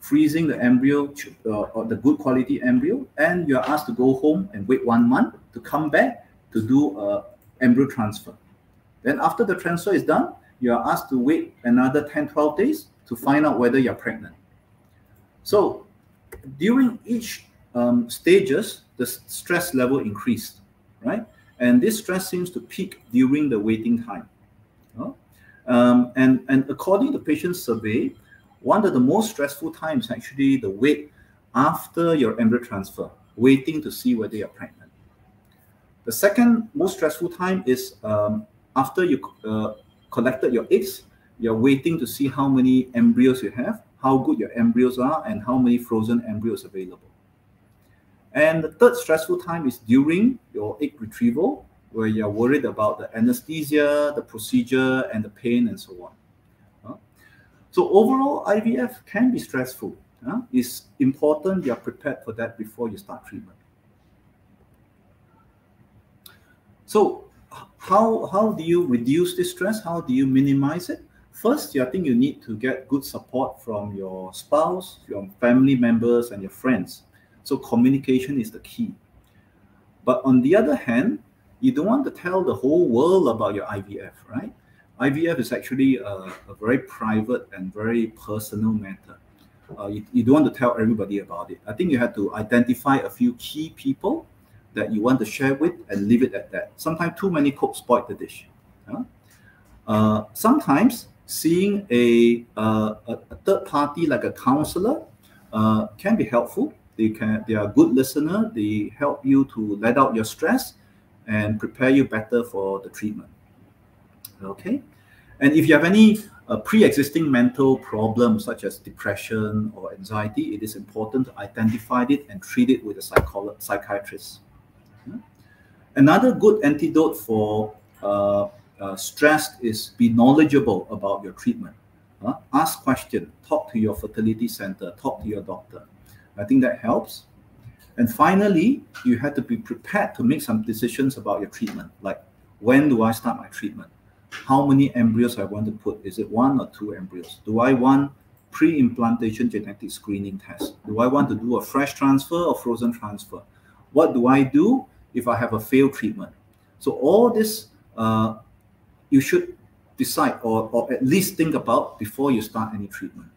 freezing the embryo, uh, or the good quality embryo, and you are asked to go home and wait one month to come back to do a embryo transfer. Then after the transfer is done, you are asked to wait another 10, 12 days to find out whether you're pregnant. So during each um, stages, the stress level increased, right? And this stress seems to peak during the waiting time. Um, and, and according to patient survey, one of the most stressful times actually the wait after your embryo transfer, waiting to see whether you're pregnant. The second most stressful time is um, after you uh, collected your eggs, you're waiting to see how many embryos you have, how good your embryos are, and how many frozen embryos available. And the third stressful time is during your egg retrieval, where you're worried about the anesthesia, the procedure, and the pain, and so on. So overall, IVF can be stressful. It's important you're prepared for that before you start treatment. So how, how do you reduce this stress? How do you minimize it? First, I think you need to get good support from your spouse, your family members, and your friends. So communication is the key. But on the other hand, you don't want to tell the whole world about your IVF, right? IVF is actually a, a very private and very personal matter. Uh, you, you don't want to tell everybody about it. I think you have to identify a few key people that you want to share with and leave it at that. Sometimes too many cooks spoil the dish. Uh, sometimes seeing a, uh, a, third party like a counselor uh, can be helpful they can they are good listener. They help you to let out your stress and prepare you better for the treatment. Okay, and if you have any uh, pre-existing mental problems such as depression or anxiety, it is important to identify it and treat it with a psychiatrist. Yeah? Another good antidote for uh, uh, stress is be knowledgeable about your treatment. Uh, ask questions, talk to your fertility center, talk to your doctor. I think that helps. And finally, you have to be prepared to make some decisions about your treatment, like when do I start my treatment? How many embryos I want to put? Is it one or two embryos? Do I want pre-implantation genetic screening test? Do I want to do a fresh transfer or frozen transfer? What do I do if I have a failed treatment? So all this uh, you should decide or, or at least think about before you start any treatment.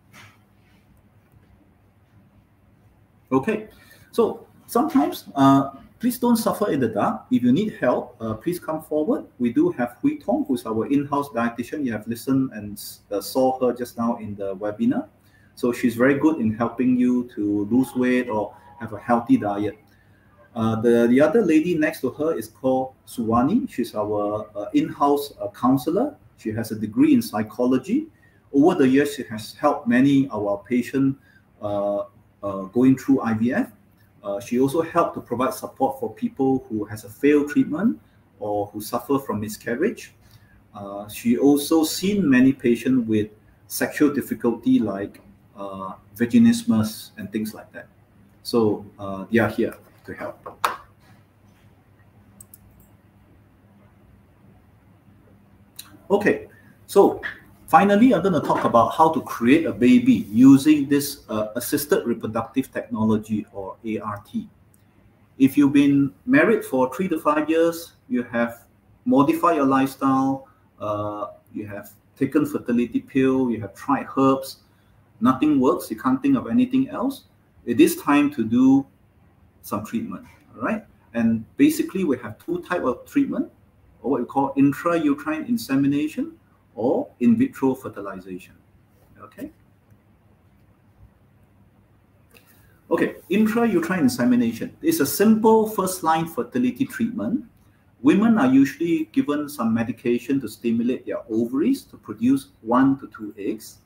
Okay, so sometimes uh, please don't suffer in the dark. If you need help, uh, please come forward. We do have Hui Tong, who's our in-house dietitian. You have listened and uh, saw her just now in the webinar. So she's very good in helping you to lose weight or have a healthy diet. Uh, the, the other lady next to her is called Suwani. She's our uh, in-house uh, counselor. She has a degree in psychology. Over the years, she has helped many of our patients uh, uh, going through IVF. She also helped to provide support for people who has a failed treatment or who suffer from miscarriage. She also seen many patients with sexual difficulty like vaginismus and things like that. So they are here to help. Okay, so Finally, I'm going to talk about how to create a baby using this uh, assisted reproductive technology or ART. If you've been married for three to five years, you have modified your lifestyle, uh, you have taken fertility pill, you have tried herbs, nothing works, you can't think of anything else, it is time to do some treatment, all right? And basically we have two type of treatment, or what we call intrauterine insemination or in vitro fertilization, okay? Okay, intrauterine insemination is a simple first-line fertility treatment. Women are usually given some medication to stimulate their ovaries to produce one to two eggs.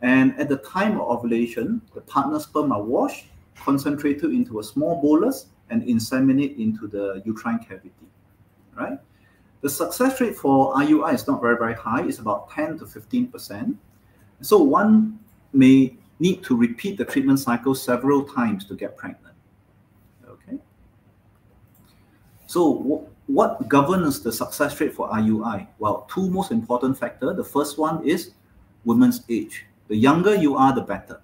And at the time of ovulation, the partner sperm are washed, concentrated into a small bolus, and inseminate into the uterine cavity. Right? The success rate for IUI is not very, very high. It's about 10 to 15%. So one may need to repeat the treatment cycle several times to get pregnant. Okay. So what governs the success rate for IUI? Well, two most important factors. The first one is women's age. The younger you are, the better.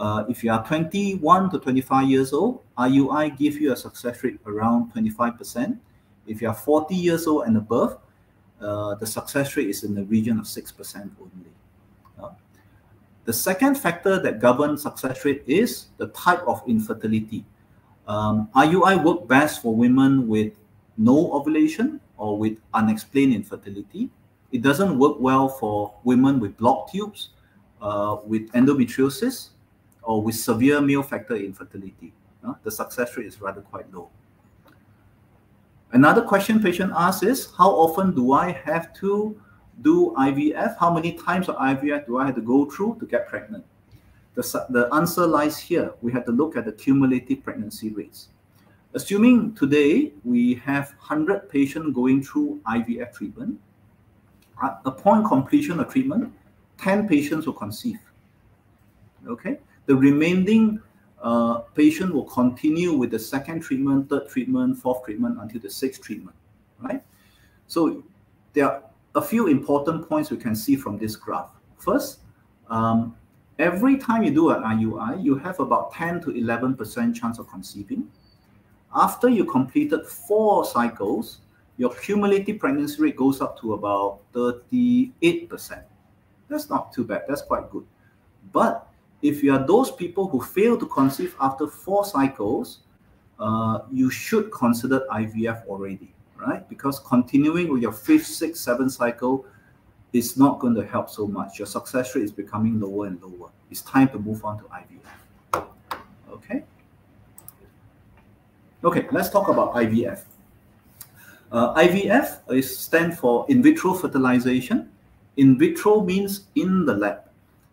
Uh, if you are 21 to 25 years old, IUI give you a success rate around 25%. If you are 40 years old and above, uh, the success rate is in the region of 6% only. The second factor that governs success rate is the type of infertility. Um, IUI work best for women with no ovulation or with unexplained infertility. It doesn't work well for women with blocked tubes, uh, with endometriosis, or with severe male factor infertility. Uh, the success rate is rather quite low. Another question patient asks is, how often do I have to do IVF, how many times of IVF do I have to go through to get pregnant? The, the answer lies here. We have to look at the cumulative pregnancy rates. Assuming today we have 100 patients going through IVF treatment, upon completion of treatment, 10 patients will conceive. Okay, the remaining uh, patient will continue with the second treatment, third treatment, fourth treatment until the sixth treatment, right? So there are a few important points we can see from this graph. First, um, every time you do an IUI, you have about 10 to 11% chance of conceiving. After you completed four cycles, your cumulative pregnancy rate goes up to about 38%. That's not too bad. That's quite good. But if you are those people who fail to conceive after four cycles, uh, you should consider IVF already right? Because continuing with your fifth, sixth, seventh cycle is not going to help so much. Your success rate is becoming lower and lower. It's time to move on to IVF. Okay. Okay, let's talk about IVF. Uh, IVF is stand for in vitro fertilization. In vitro means in the lab.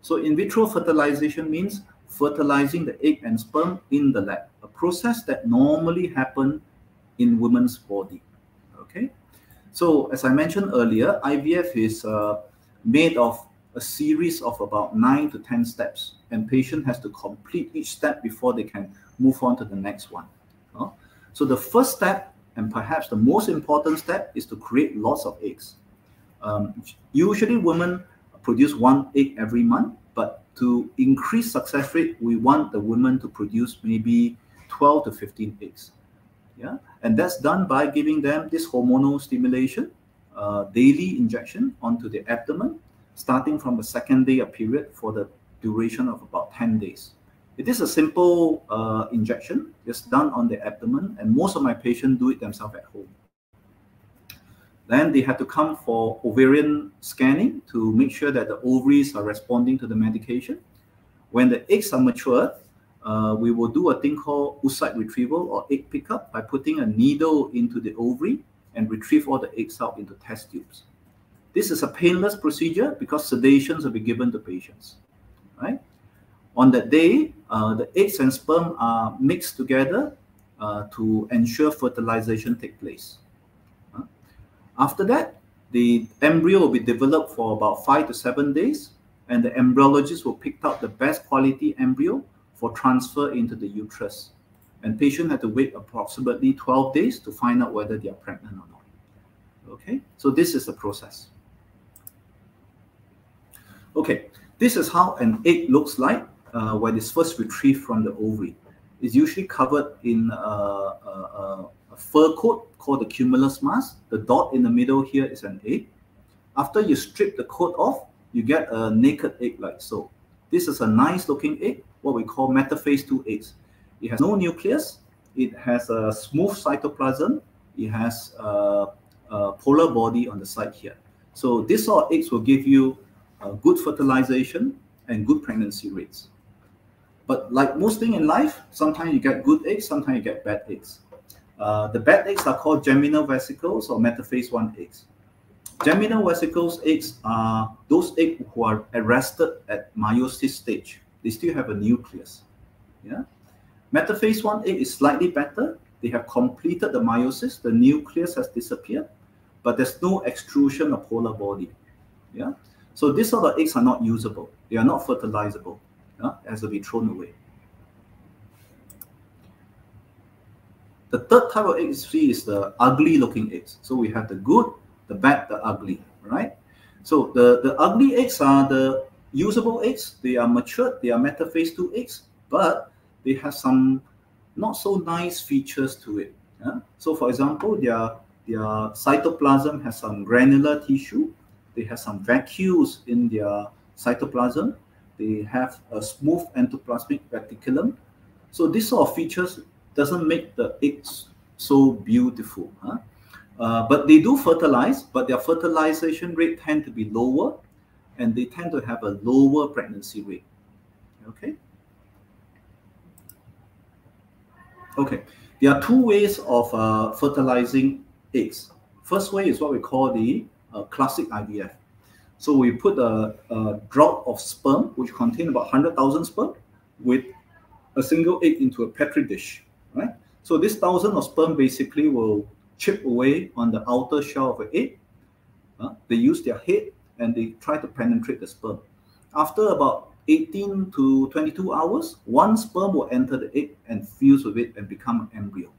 So in vitro fertilization means fertilizing the egg and sperm in the lab, a process that normally happen in women's body. Okay, so as I mentioned earlier, IVF is uh, made of a series of about nine to 10 steps, and patient has to complete each step before they can move on to the next one. Uh, so the first step, and perhaps the most important step, is to create lots of eggs. Um, usually women produce one egg every month, but to increase success rate, we want the women to produce maybe 12 to 15 eggs. Yeah, and that's done by giving them this hormonal stimulation, uh, daily injection onto the abdomen, starting from the second day of period for the duration of about 10 days. It is a simple uh, injection, just done on the abdomen, and most of my patients do it themselves at home. Then they have to come for ovarian scanning to make sure that the ovaries are responding to the medication. When the eggs are matured, uh, we will do a thing called oocyte retrieval or egg pickup by putting a needle into the ovary and retrieve all the eggs out into test tubes. This is a painless procedure because sedations will be given to patients. Right? On that day, uh, the eggs and sperm are mixed together uh, to ensure fertilization take place. Uh, after that, the embryo will be developed for about five to seven days, and the embryologist will pick out the best quality embryo for transfer into the uterus. And patient had to wait approximately 12 days to find out whether they are pregnant or not. Okay, so this is the process. Okay, this is how an egg looks like uh, when it's first retrieved from the ovary. It's usually covered in a, a, fur coat called the cumulus mass. The dot in the middle here is an egg. After you strip the coat off, you get a naked egg like so. This is a nice looking egg, what we call metaphase 2 eggs. It has no nucleus. It has a smooth cytoplasm. It has a, a polar body on the side here. So this sort of eggs will give you uh, good fertilization and good pregnancy rates. But like most things in life, sometimes you get good eggs, sometimes you get bad eggs. Uh, the bad eggs are called germinal vesicles or metaphase 1 eggs. Germinal vesicles eggs are those eggs who are arrested at meiosis stage. They still have a nucleus. Yeah. Metaphase 1 egg is slightly better. They have completed the meiosis. The nucleus has disappeared, but there's no extrusion of polar body. Yeah. So these sort of eggs are not usable. They are not fertilizable. Yeah? It has to be thrown away. The third type of egg is the ugly looking eggs. So we have the good, the bad, the ugly, right? So the, the ugly eggs are the usable eggs. They are matured, they are metaphase 2 eggs, but they have some not so nice features to it. Yeah? So for example, their, their cytoplasm has some granular tissue. They have some vacuoles in their cytoplasm. They have a smooth endoplasmic reticulum. So these sort of features doesn't make the eggs so beautiful. Huh? Uh, but they do fertilize, but their fertilization rate tend to be lower and they tend to have a lower pregnancy rate. Okay. Okay, there are two ways of uh, fertilizing eggs. First way is what we call the uh, classic IVF. So we put a, a, drop of sperm, which contain about 100,000 sperm, with a single egg into a petri dish, right? So this thousand of sperm basically will chip away on the outer shell of an egg. Uh, they use their head and they try to penetrate the sperm. After about 18 to 22 hours, one sperm will enter the egg and fuse with it and become an embryo.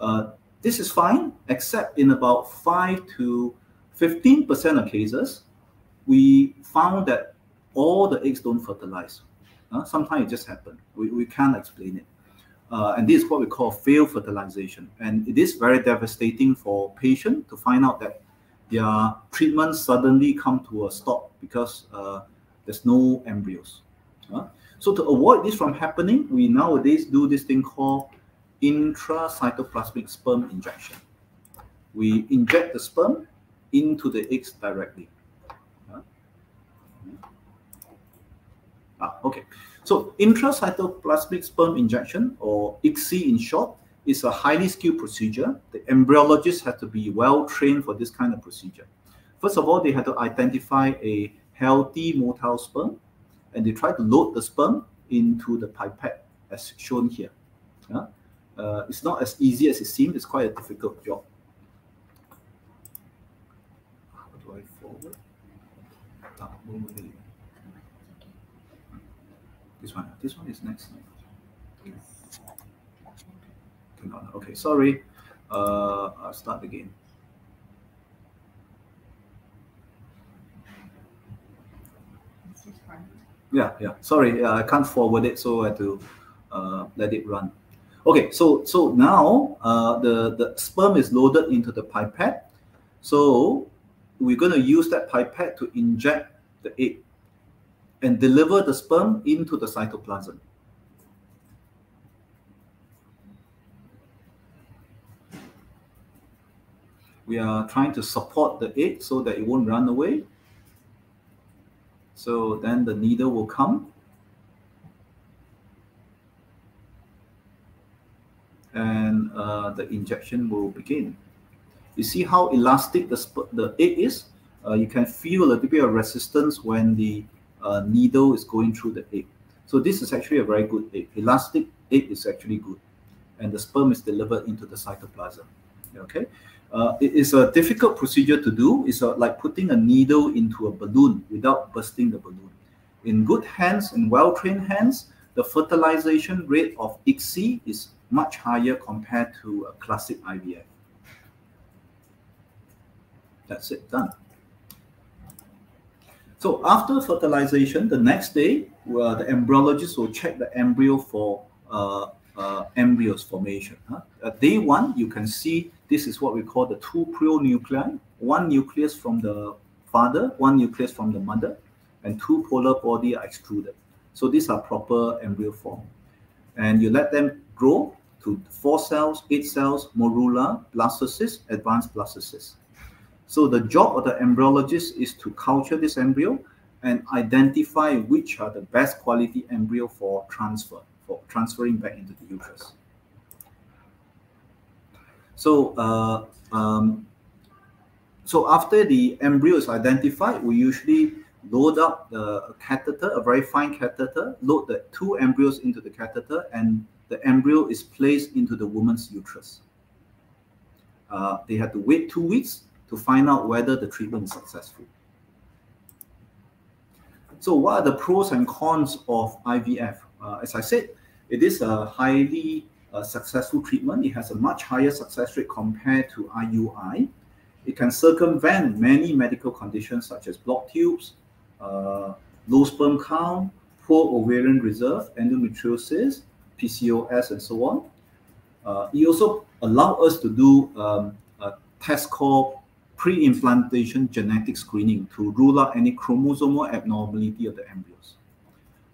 Uh, this is fine, except in about 5 to 15% of cases, we found that all the eggs don't fertilize. Uh, sometimes it just happens. We, we can't explain it. Uh, and this is what we call failed fertilization. And it is very devastating for patient to find out that their treatment suddenly come to a stop because uh, there's no embryos. Uh, so to avoid this from happening, we nowadays do this thing called intracytoplasmic sperm injection. We inject the sperm into the eggs directly. Ah, okay. So intracytoplasmic sperm injection, or ICSI in short, is a highly skilled procedure. The embryologist has to be well trained for this kind of procedure. First of all, they have to identify a healthy motile sperm, and they try to load the sperm into the pipette as shown here. Uh, it's not as easy as it seems. It's quite a difficult job. How do I forward? Ah, this one. This one is next. Okay, sorry. Uh, I'll start again. Yeah, yeah. Sorry, yeah, I can't forward it, so I have to uh, let it run. Okay, so so now uh, the the sperm is loaded into the pipette. So we're going to use that pipette to inject the egg and deliver the sperm into the cytoplasm. We are trying to support the egg so that it won't run away. So then the needle will come and uh, the injection will begin. You see how elastic the, the egg is? Uh, you can feel a little bit of resistance when the uh, needle is going through the egg. So this is actually a very good egg. Elastic egg is actually good. And the sperm is delivered into the cytoplasm. Okay. Uh, it is a difficult procedure to do. It's a, like putting a needle into a balloon without bursting the balloon. In good hands and well-trained hands, the fertilization rate of ICSI is much higher compared to a classic IVF. That's it, done. So after fertilization, the next day, uh, the embryologist will check the embryo for uh, uh, embryos formation. Huh? At day one, you can see this is what we call the two pronuclei, one nucleus from the father, one nucleus from the mother, and two polar body are extruded. So these are proper embryo form. And you let them grow to four cells, eight cells, morula, blastocyst, advanced blastocyst. So the job of the embryologist is to culture this embryo and identify which are the best quality embryo for transfer, for transferring back into the uterus. So, uh, um, so after the embryo is identified, we usually load up the catheter, a very fine catheter, load the two embryos into the catheter, and the embryo is placed into the woman's uterus. Uh, they have to wait two weeks to find out whether the treatment is successful. So what are the pros and cons of IVF? Uh, as I said, it is a highly uh, successful treatment. It has a much higher success rate compared to IUI. It can circumvent many medical conditions such as blocked tubes, uh, low sperm count, poor ovarian reserve, endometriosis, PCOS, and so on. Uh, it also allows us to do um, a test called pre-implantation genetic screening to rule out any chromosomal abnormality of the embryos.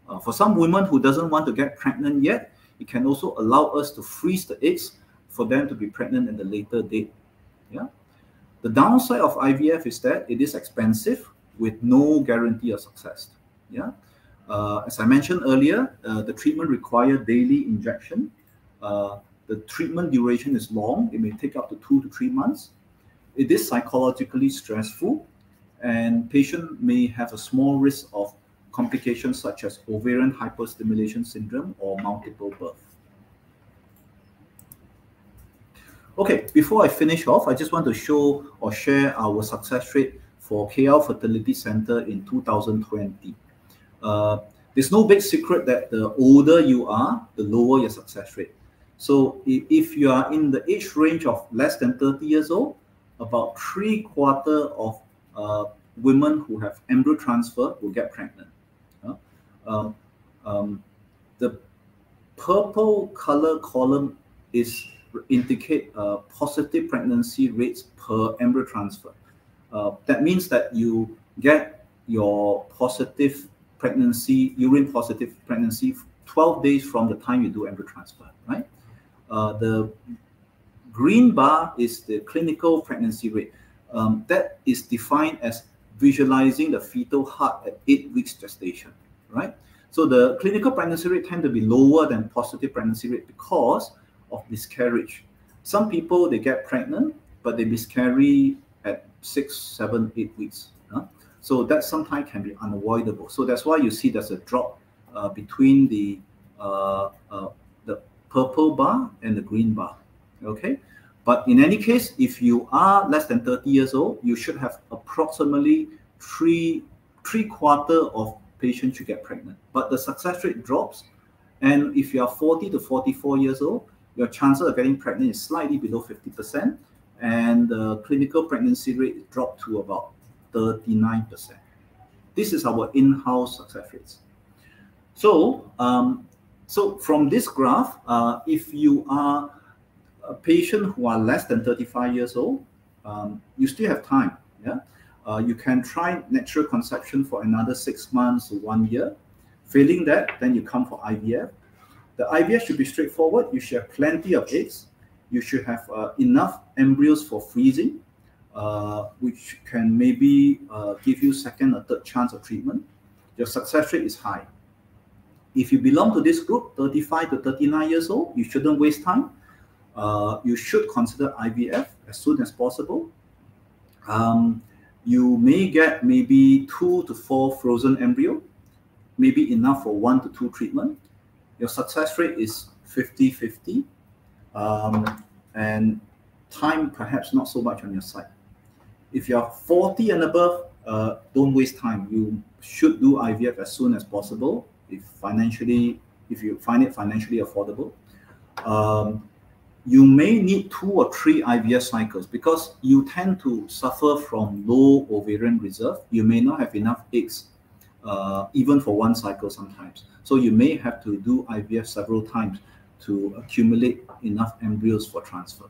Uh, for some women who doesn't want to get pregnant yet, it can also allow us to freeze the eggs for them to be pregnant in the later date. Yeah. The downside of IVF is that it is expensive with no guarantee of success. Yeah. Uh, as I mentioned earlier, uh, the treatment requires daily injection. Uh, the treatment duration is long. It may take up to two to three months it is psychologically stressful and patient may have a small risk of complications such as ovarian hyperstimulation syndrome or multiple birth. Okay, before I finish off, I just want to show or share our success rate for KL Fertility Center in 2020. Uh, there's no big secret that the older you are, the lower your success rate. So if you are in the age range of less than 30 years old, about three quarter of uh, women who have embryo transfer will get pregnant. Uh, um, um, the purple color column is indicate uh, positive pregnancy rates per embryo transfer. Uh, that means that you get your positive pregnancy, urine positive pregnancy 12 days from the time you do embryo transfer, right? Uh, the green bar is the clinical pregnancy rate. Um, that is defined as visualizing the fetal heart at eight weeks gestation, right? So the clinical pregnancy rate tend to be lower than positive pregnancy rate because of miscarriage. Some people, they get pregnant, but they miscarry at six, seven, eight weeks. Huh? So that sometimes can be unavoidable. So that's why you see there's a drop uh, between the uh, uh, the purple bar and the green bar okay but in any case if you are less than 30 years old you should have approximately three three quarter of patients should get pregnant but the success rate drops and if you are 40 to 44 years old your chances of getting pregnant is slightly below 50% and the clinical pregnancy rate dropped to about 39%. This is our in-house success rates. So, um, so from this graph, uh, if you are a patient who are less than 35 years old, um, you still have time. Yeah, uh, you can try natural conception for another six months or one year. Failing that, then you come for IVF. The IVF should be straightforward. You should have plenty of eggs. You should have uh, enough embryos for freezing, uh, which can maybe uh, give you second or third chance of treatment. Your success rate is high. If you belong to this group, 35 to 39 years old, you shouldn't waste time uh, you should consider IVF as soon as possible. Um, you may get maybe two to four frozen embryo, maybe enough for one to two treatment. Your success rate is 50-50. Um, and time perhaps not so much on your side. If you're 40 and above, uh, don't waste time. You should do IVF as soon as possible if financially, if you find it financially affordable. Um, you may need two or three IVF cycles because you tend to suffer from low ovarian reserve. You may not have enough eggs, uh, even for one cycle sometimes. So you may have to do IVF several times. to accumulate enough embryos for transfer.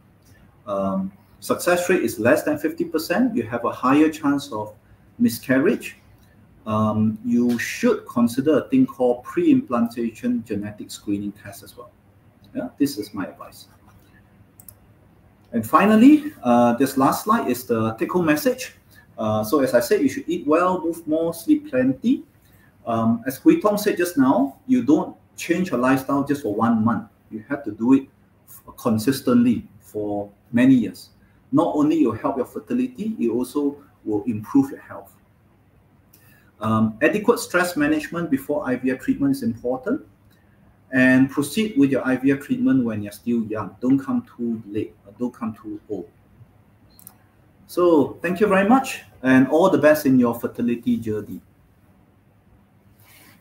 Um, success rate is less than 50%. You have a higher chance of miscarriage. Um, you should consider a thing called pre-implantation genetic screening test as well. Yeah, this is my advice. And finally, uh, this last slide is the take-home message. Uh, so as I said, you should eat well, move more, sleep plenty. Um, as Hui Tong said just now, you don't change your lifestyle just for one month. You have to do it consistently for many years. Not only will help your fertility, it also will improve your health. Um, adequate stress management before IVF treatment is important. And proceed with your IVF treatment when you're still young. Don't come too late don't come too old. So thank you very much and all the best in your fertility journey.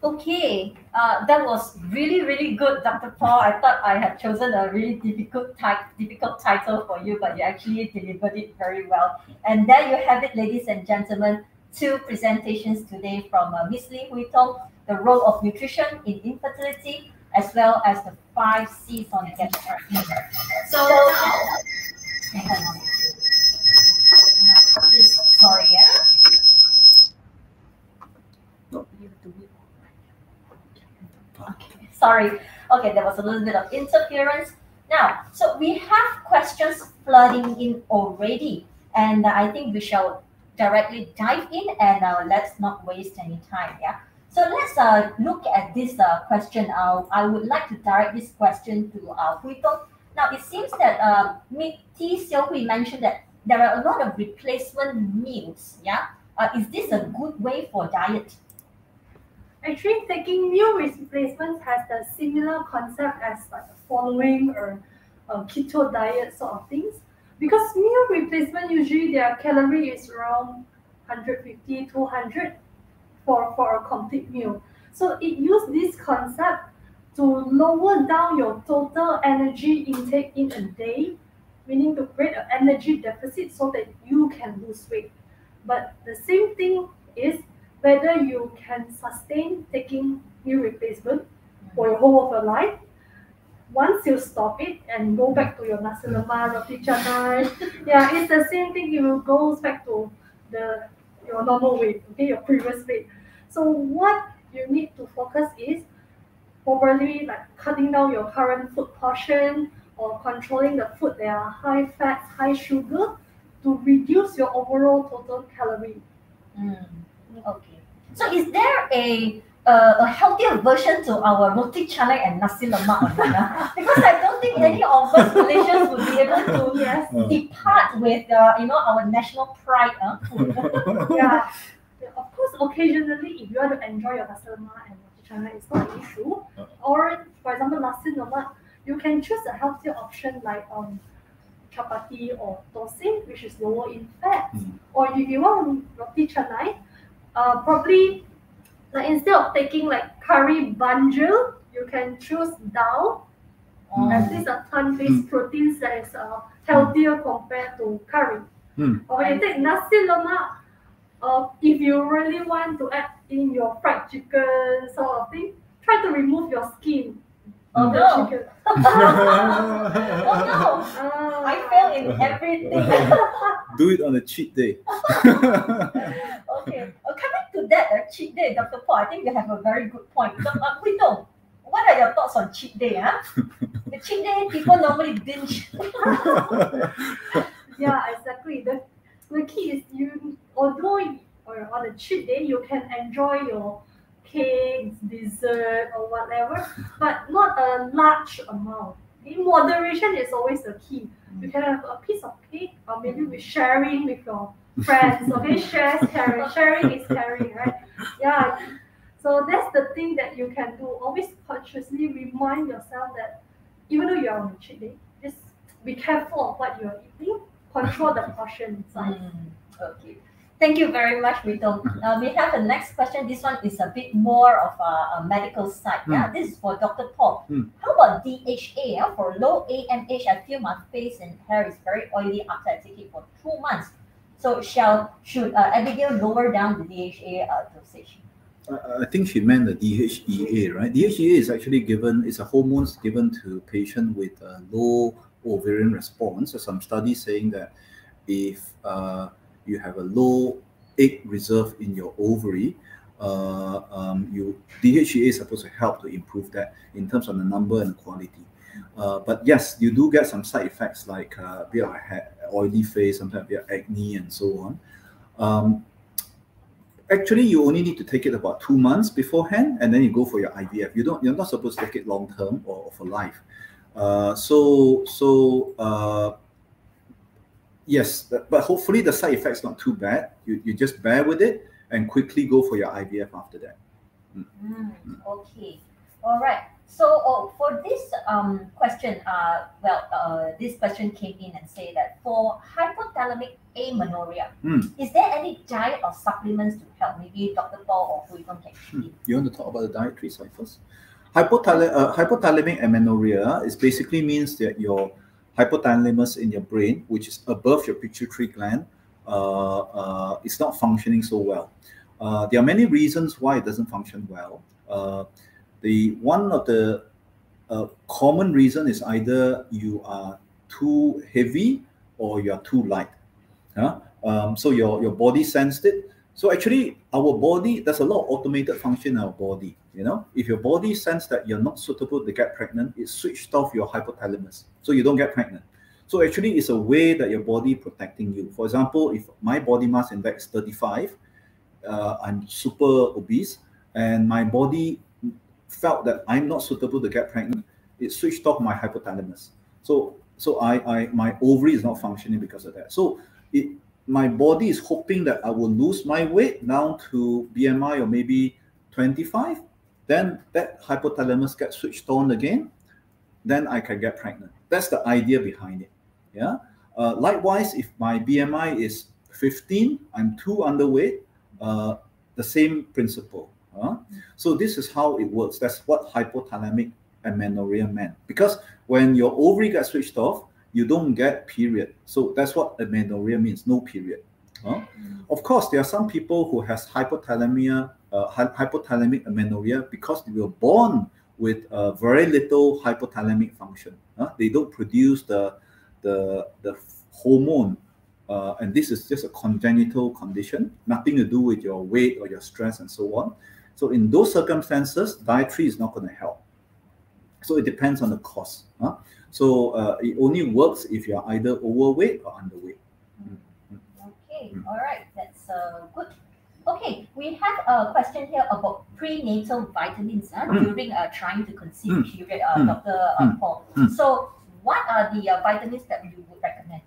Okay, uh, that was really, really good, Dr. Paul. I thought I had chosen a really difficult difficult title for you, but you actually delivered it very well. And there you have it, ladies and gentlemen. Two presentations today from uh, Miss Lee Hui Tong, the role of nutrition in infertility, as well as the five C's on getting pregnant. So, sorry, yeah. Okay, sorry. Okay, there was a little bit of interference. Now, so we have questions flooding in already, and I think we shall directly dive in and uh, let's not waste any time. Yeah. So let's uh, look at this uh, question. Uh, I would like to direct this question to uh, Hui Tong. Now, it seems that uh, T. Xiao Hui mentioned that there are a lot of replacement meals. Yeah. Uh, is this a good way for diet? Actually, taking meal replacements has a similar concept as like following or keto diet sort of things. Because meal replacement usually their calorie is around 150, 200 for, for a complete meal. So it uses this concept to lower down your total energy intake in a day, meaning to create an energy deficit so that you can lose weight. But the same thing is whether you can sustain taking meal replacement for your whole of your life. Once you stop it and go back to your nasi lemak, roti canai, yeah, it's the same thing. You will go back to the your normal weight, okay, your previous weight. So what you need to focus is probably like cutting down your current food portion or controlling the food that are high fat, high sugar to reduce your overall total calorie. Mm, okay. So is there a uh, a healthier version to our roti canai and nasi lemak because I don't think any of us Malaysians would be able to Yes. depart with uh, you know our national pride. Uh, food. yeah. Of course, occasionally, if you want to enjoy your lemak and roti canai, it's not an issue. Or, for example, nasi lemak, you can choose a healthier option like um, chapati or thosai, which is lower in fat. Mm. Or if you want roti canai, uh, probably like instead of taking like curry banjir, you can choose dal. Mm. These are plant-based proteins that is uh, healthier compared to curry. Hmm. Or when you take nasi lemak, uh, if you really want to add in your fried chicken sort of thing, try to remove your skin Oh of the no! chicken. oh no! Ah. I fail in everything. Do it on a cheat day. okay. Uh, coming to that, uh, cheat day, Dr. Paul, I think you have a very good point. So, uh, we know. What are your thoughts on cheat day? Huh? the cheat day, people normally binge. yeah, exactly. The, the key is you, although or on a cheat day, you can enjoy your cakes, dessert, or whatever, but not a large amount. In moderation is always the key. You can have a piece of cake, or maybe with sharing with your friends. Okay, share is caring. Sharing is caring, right? Yeah. So that's the thing that you can do. Always consciously remind yourself that even though you're on a cheat day, just be careful of what you're eating. Control the portion size. Mm, okay. Thank you very much, Rito. Uh, we have the next question. This one is a bit more of a, a medical side. Yeah, this is for Dr. Paul. Mm. How about DHA? Yeah? For low AMH, I feel my face and hair is very oily after I take it for two months. So shall should uh, Abigail lower down the DHA uh, dosage? I think she meant the DHEA, right? DHEA is actually given, it's a hormone given to patient with a low ovarian response. There's some studies saying that if uh, you have a low egg reserve in your ovary, uh, um, you DHEA is supposed to help to improve that in terms of the number and the quality. Uh, but yes, you do get some side effects like uh, a oily face, sometimes a bit acne, and so on. Um, actually you only need to take it about two months beforehand and then you go for your ivf you don't you're not supposed to take it long term or, for life uh, so so uh, yes but but hopefully the side effects not too bad you, you just bear with it and quickly go for your ivf after that mm. Mm, okay all right so oh, for this um, question, uh, well, uh, this question came in and say that for hypothalamic amenorrhea, mm. is there any diet or supplements to help? Maybe Dr. Paul or Hui can mm. You want to talk about the dietary side first? Hypothal- uh, hypothalamic amenorrhea is basically means that your hypothalamus in your brain, which is above your pituitary gland, uh, uh, is not functioning so well. Uh, there are many reasons why it doesn't function well the one of the uh, common reason is either you are too heavy or you are too light. Yeah? Um, so your, your body sensed it. So actually, our body, there's a lot of automated function in our body. You know, if your body sense that you're not suitable to get pregnant, it switched off your hypothalamus, so you don't get pregnant. So actually, it's a way that your body protecting you. For example, if my body mass index 35, uh, I'm super obese, and my body felt that I'm not suitable to get pregnant, it switched off my hypothalamus. So so I, I my ovary is not functioning because of that. So it my body is hoping that I will lose my weight down to BMI or maybe 25. Then that hypothalamus gets switched on again. Then I can get pregnant. That's the idea behind it. Yeah. Uh, likewise, if my BMI is 15, I'm too underweight. Uh, the same principle. Huh? So this is how it works. That's what hypothalamic amenorrhea meant. Because when your ovary gets switched off, you don't get period. So that's what amenorrhea means, no period. Huh? Of course, there are some people who has hypothalamia, uh, hypothalamic amenorrhea because they were born with uh, very little hypothalamic function. Huh? They don't produce the, the, the hormone uh, and this is just a congenital condition, nothing to do with your weight or your stress and so on. So in those circumstances, dietary is not going to help. So it depends on the cause. Huh? So uh, it only works if you're either overweight or underweight. Mm. Okay, mm. all right, that's uh, good. Okay, we have a question here about prenatal vitamins uh, mm. during uh, trying to conceive mm. period, uh, mm. Dr. Uh, mm. Paul. So what are the uh, vitamins that you would recommend?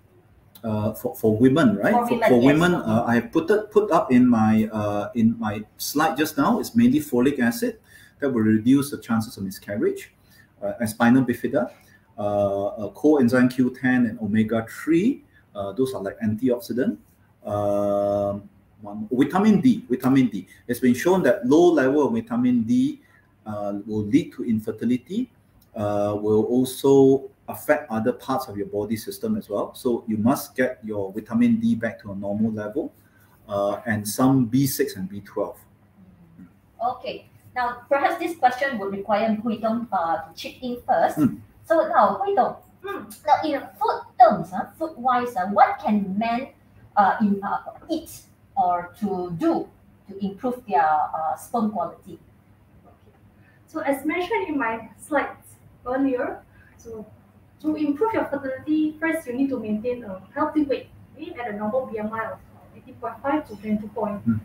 uh, for, for women, right? For, women, for yes. women uh, I have put it, put up in my uh, in my slide just now. It's mainly folic acid that will reduce the chances of miscarriage, uh, and spina bifida, uh, uh, coenzyme Q10 and omega three. Uh, those are like antioxidant. Um, one, vitamin D. Vitamin D. It's been shown that low level of vitamin D uh, will lead to infertility. Uh, will also affect other parts of your body system as well. So you must get your vitamin D back to a normal level uh, and some B6 and B12. Okay. Now, perhaps this question would require Hui Tong uh, to chip in first. Mm. So now, Hui Tong, mm, now in food terms, uh, food-wise, uh, what can men uh, in, uh, eat or to do to improve their uh, sperm quality? So as mentioned in my slides earlier, so to improve your fertility, first you need to maintain a healthy weight okay, at a normal BMI of 18.5 to 22.9, mm.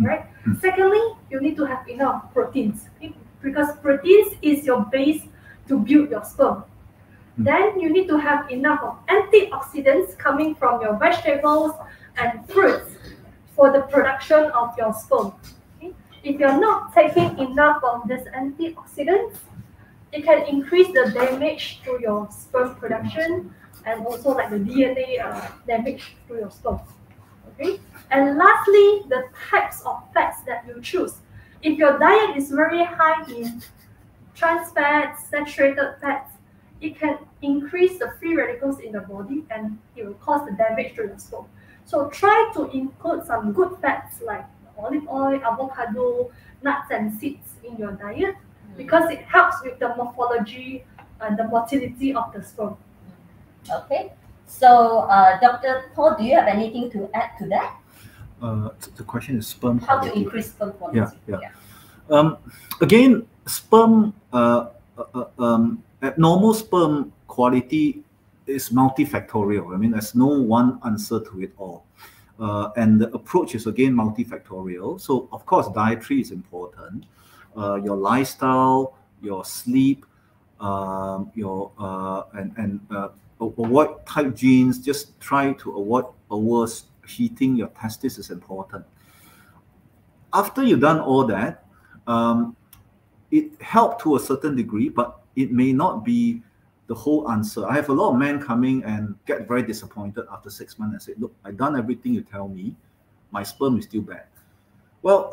right? Mm. Secondly, you need to have enough proteins okay? because proteins is your base to build your sperm. Mm. Then you need to have enough of antioxidants coming from your vegetables and fruits for the production of your sperm. Okay? If you're not taking enough of these antioxidants, it can increase the damage to your sperm production and also like the DNA uh, damage to your sperm. Okay. And lastly, the types of fats that you choose. If your diet is very high in trans fats, saturated fats, it can increase the free radicals in the body and it will cause the damage to the sperm. So try to include some good fats like olive oil, avocado, nuts and seeds in your diet because it helps with the morphology and the motility of the sperm. Okay. So, uh, Dr. Paul, do you have anything to add to that? Uh, the question is sperm How to increase sperm quality? Yeah, yeah. Um, again, sperm, uh, uh, uh, um, abnormal sperm quality is multifactorial. I mean, there's no one answer to it all. Uh, and the approach is again multifactorial. So, of course, dietary is important. Uh, your lifestyle, your sleep, um, your uh, and and uh, avoid type jeans, Just try to avoid overheating your testes is important after you've done all that, um, it helped to a certain degree, but it may not be the whole answer. I have a lot of men coming and get very disappointed after six months and say, Look, I've done everything you tell me, my sperm is still bad. Well,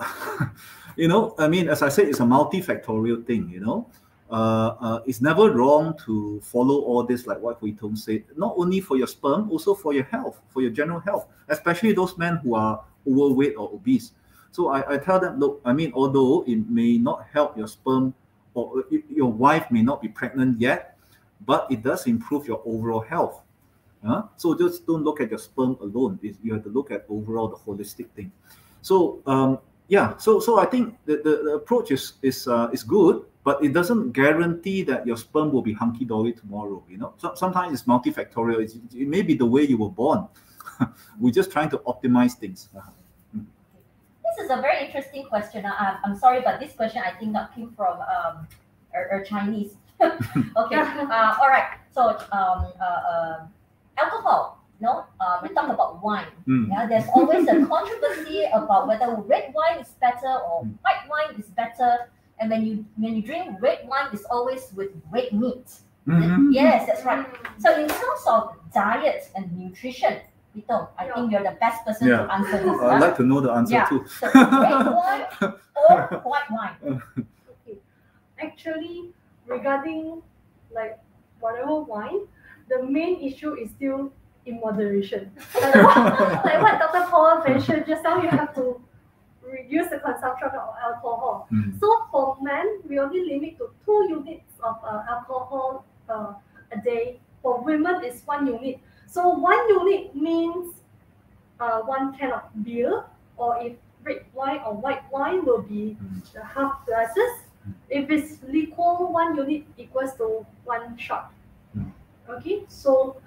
you know, I mean, as I said, it's a multifactorial thing, you know. Uh, uh, it's never wrong to follow all this, like what Hui Tong said, not only for your sperm, also for your health, for your general health, especially those men who are overweight or obese. So I, I tell them, look, I mean, although it may not help your sperm or your wife may not be pregnant yet, but it does improve your overall health. Huh? So just don't look at your sperm alone. You have to look at overall the holistic thing. So um, yeah, so so I think the, the, the approach is is uh, is good, but it doesn't guarantee that your sperm will be hunky dory tomorrow. You know, so, sometimes it's multifactorial. It's, it may be the way you were born. We're just trying to optimize things. Uh-huh. This is a very interesting question. I- I'm, I'm sorry, but this question I think that came from um, or, or Chinese. okay. Uh, all right. So um, uh, uh, alcohol. No, uh, we talk about wine. Mm. Yeah, there's always a controversy about whether red wine is better or Mm. white wine is better. And when you when you drink red wine, it's always with red meat. Mhm. Yes, that's right. So in terms of diet and nutrition, Vito, I think you're the best person Yeah. to answer this. I'd huh? like to know the answer Yeah. too. So red wine or white wine? Okay. Actually, regarding like whatever wine, the main issue is still in moderation. Like what, like what Dr. Paul mentioned just now, you have to reduce the consumption of alcohol. Mm. So for men, we only limit to two units of uh, alcohol uh, a day. For women, it's one unit. So one unit means uh, one can of beer, or if red wine or white wine will be the half glasses. If it's liquor, one unit equals to one shot. Mm. Okay, so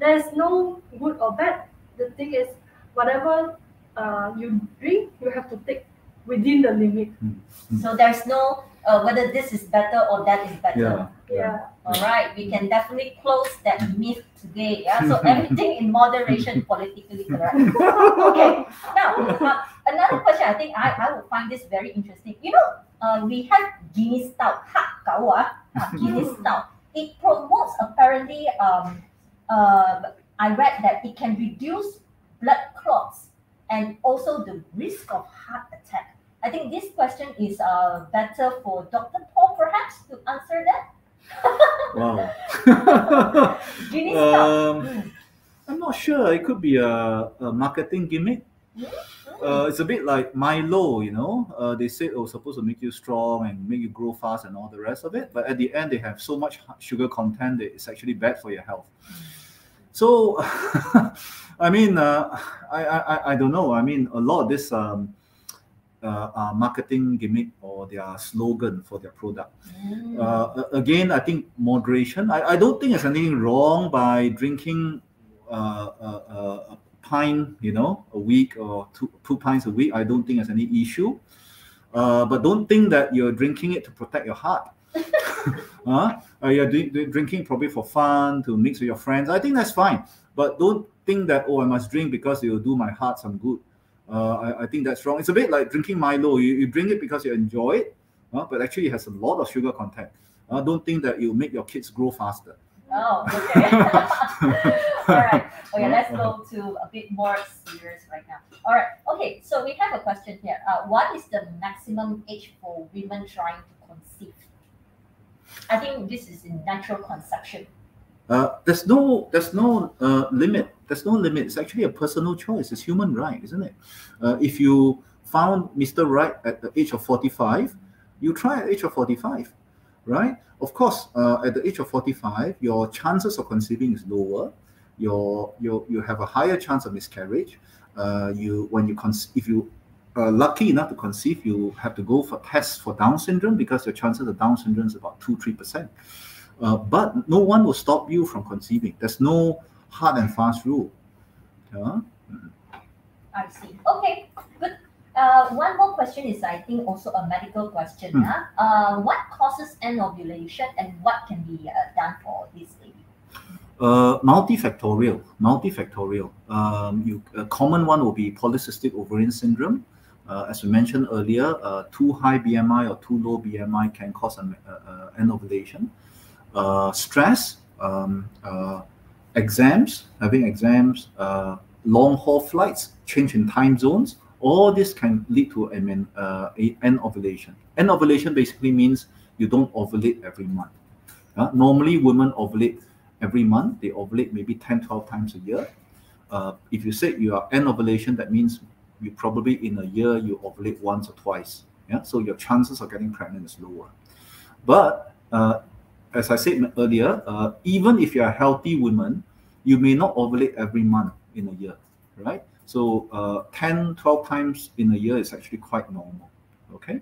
there's no good or bad. The thing is, whatever uh, you drink, you have to take within the limit. So there's no uh, whether this is better or that is better. Yeah. Yeah. All right, we can definitely close that myth today. Yeah, so everything in moderation, politically correct. okay, now uh, another question. I think I, I would find this very interesting. You know, uh, we have Guinness Stout, ha, ah, ah, Guinness Stout. It promotes apparently. Um, uh, I read that it can reduce blood clots and also the risk of heart attack. I think this question is uh, better for Dr. Paul, perhaps, to answer that. Wow. Um, Mm. I'm not sure. It could be a, a marketing gimmick. Uh, it's a bit like Milo, you know. Uh, they said it was supposed to make you strong and make you grow fast and all the rest of it. But at the end, they have so much sugar content that it's actually bad for your health. So, I mean, uh, I, I I don't know. I mean, a lot of this um, uh, uh, marketing gimmick or their slogan for their product. Mm. Uh, again, I think moderation. I, I don't think there's anything wrong by drinking uh, a pint, you know, a week or two two pints a week. I don't think there's any issue. Uh, but don't think that you're drinking it to protect your heart. huh? Uh, you're drinking probably for fun to mix with your friends. I think that's fine. But don't think that oh, I must drink because it will do my heart some good. Uh, I, I think that's wrong. It's a bit like drinking Milo. You, you drink it because you enjoy it, uh, but actually it has a lot of sugar content. Uh, don't think that you make your kids grow faster. Oh, okay. All right. Okay, let's go to a bit more serious right now. All right. Okay, so we have a question here. Uh, what is the maximum age for women trying to conceive? I think this is in natural conception. Uh, there's no there's no uh, limit. There's no limit. It's actually a personal choice. It's human right, isn't it? Uh, if you found Mr. Right at the age of 45, you try at age of 45, right? Of course, uh, at the age of 45, your chances of conceiving is lower. Your, your, you have a higher chance of miscarriage. Uh, you when you if you are lucky enough to conceive, you have to go for tests for Down syndrome because your chances of Down syndrome is about two three percent. Uh, but no one will stop you from conceiving. There's no hard and fast rule. Yeah? I see. Okay, good. Uh, one more question is, I think, also a medical question. Hmm. huh? Uh, what causes anovulation and what can be uh, done for this lady? Uh, multifactorial, multifactorial. Um, you, a common one will be polycystic ovarian syndrome. Uh, as we mentioned earlier, uh, too high BMI or too low BMI can cause an uh, uh, anovulation. Uh, stress, um, uh, exams, having exams, uh, long haul flights, change in time zones, all this can lead to I mean, uh, anovulation. An ovulation basically means you don't ovulate every month. Uh, normally, women ovulate every month. They ovulate maybe 10, 12 times a year. Uh, if you say you are an ovulation, that means you probably in a year you ovulate once or twice. Yeah, so your chances of getting pregnant is lower. But uh, as I said earlier, uh, even if you're a healthy woman, you may not ovulate every month in a year, right? So uh, 10, 12 times in a year is actually quite normal. Okay.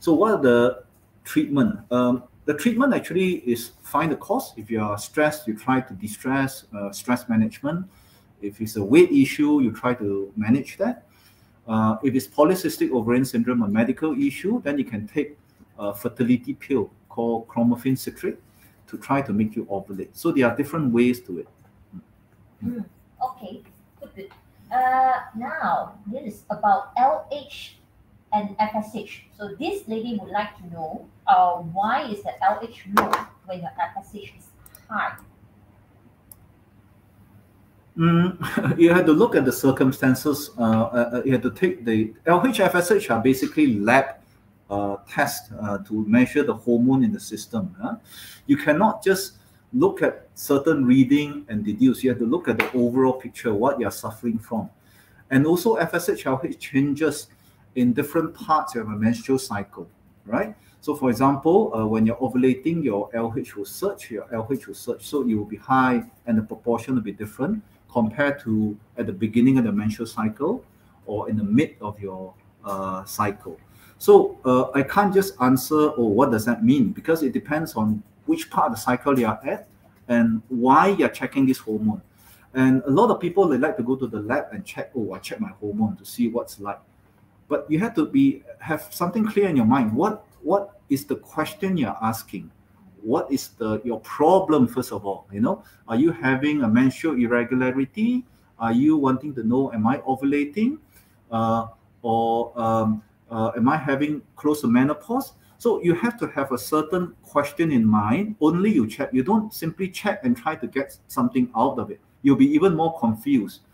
So what are the treatment? Um, the treatment actually is find the cause. If you are stressed, you try to de-stress, uh, stress management. If it's a weight issue, you try to manage that. Uh, if it's polycystic ovarian syndrome, a medical issue, then you can take a fertility pill called clomiphene citrate to try to make you ovulate. So there are different ways to it. Okay, good, good. Uh, now, this is about LH and FSH. So this lady would like to know uh, why is the LH low when your FSH is high? Mm, you have to look at the circumstances. Uh, uh, you have to take the LH, FSH are basically lab uh, tests uh, to measure the hormone in the system. huh? You cannot just look at certain reading and deduce. You have to look at the overall picture, what you're suffering from. And also FSH, LH changes in different parts of a menstrual cycle, right? So for example, uh, when you're ovulating, your LH will surge, your LH will surge. So it will be high and the proportion will be different compared to at the beginning of the menstrual cycle or in the mid of your uh, cycle. So uh, I can't just answer, oh, what does that mean? Because it depends on which part of the cycle you are at and why you're checking this hormone. And a lot of people they like to go to the lab and check, oh, I check my hormone to see what's like. But you have to be have something clear in your mind. What what is the question you're asking? What is the your problem first of all? You know, are you having a menstrual irregularity? Are you wanting to know, am I ovulating? Uh, or um, uh, am I having close to menopause? So you have to have a certain question in mind. Only you check. You don't simply check and try to get something out of it. You'll be even more confused.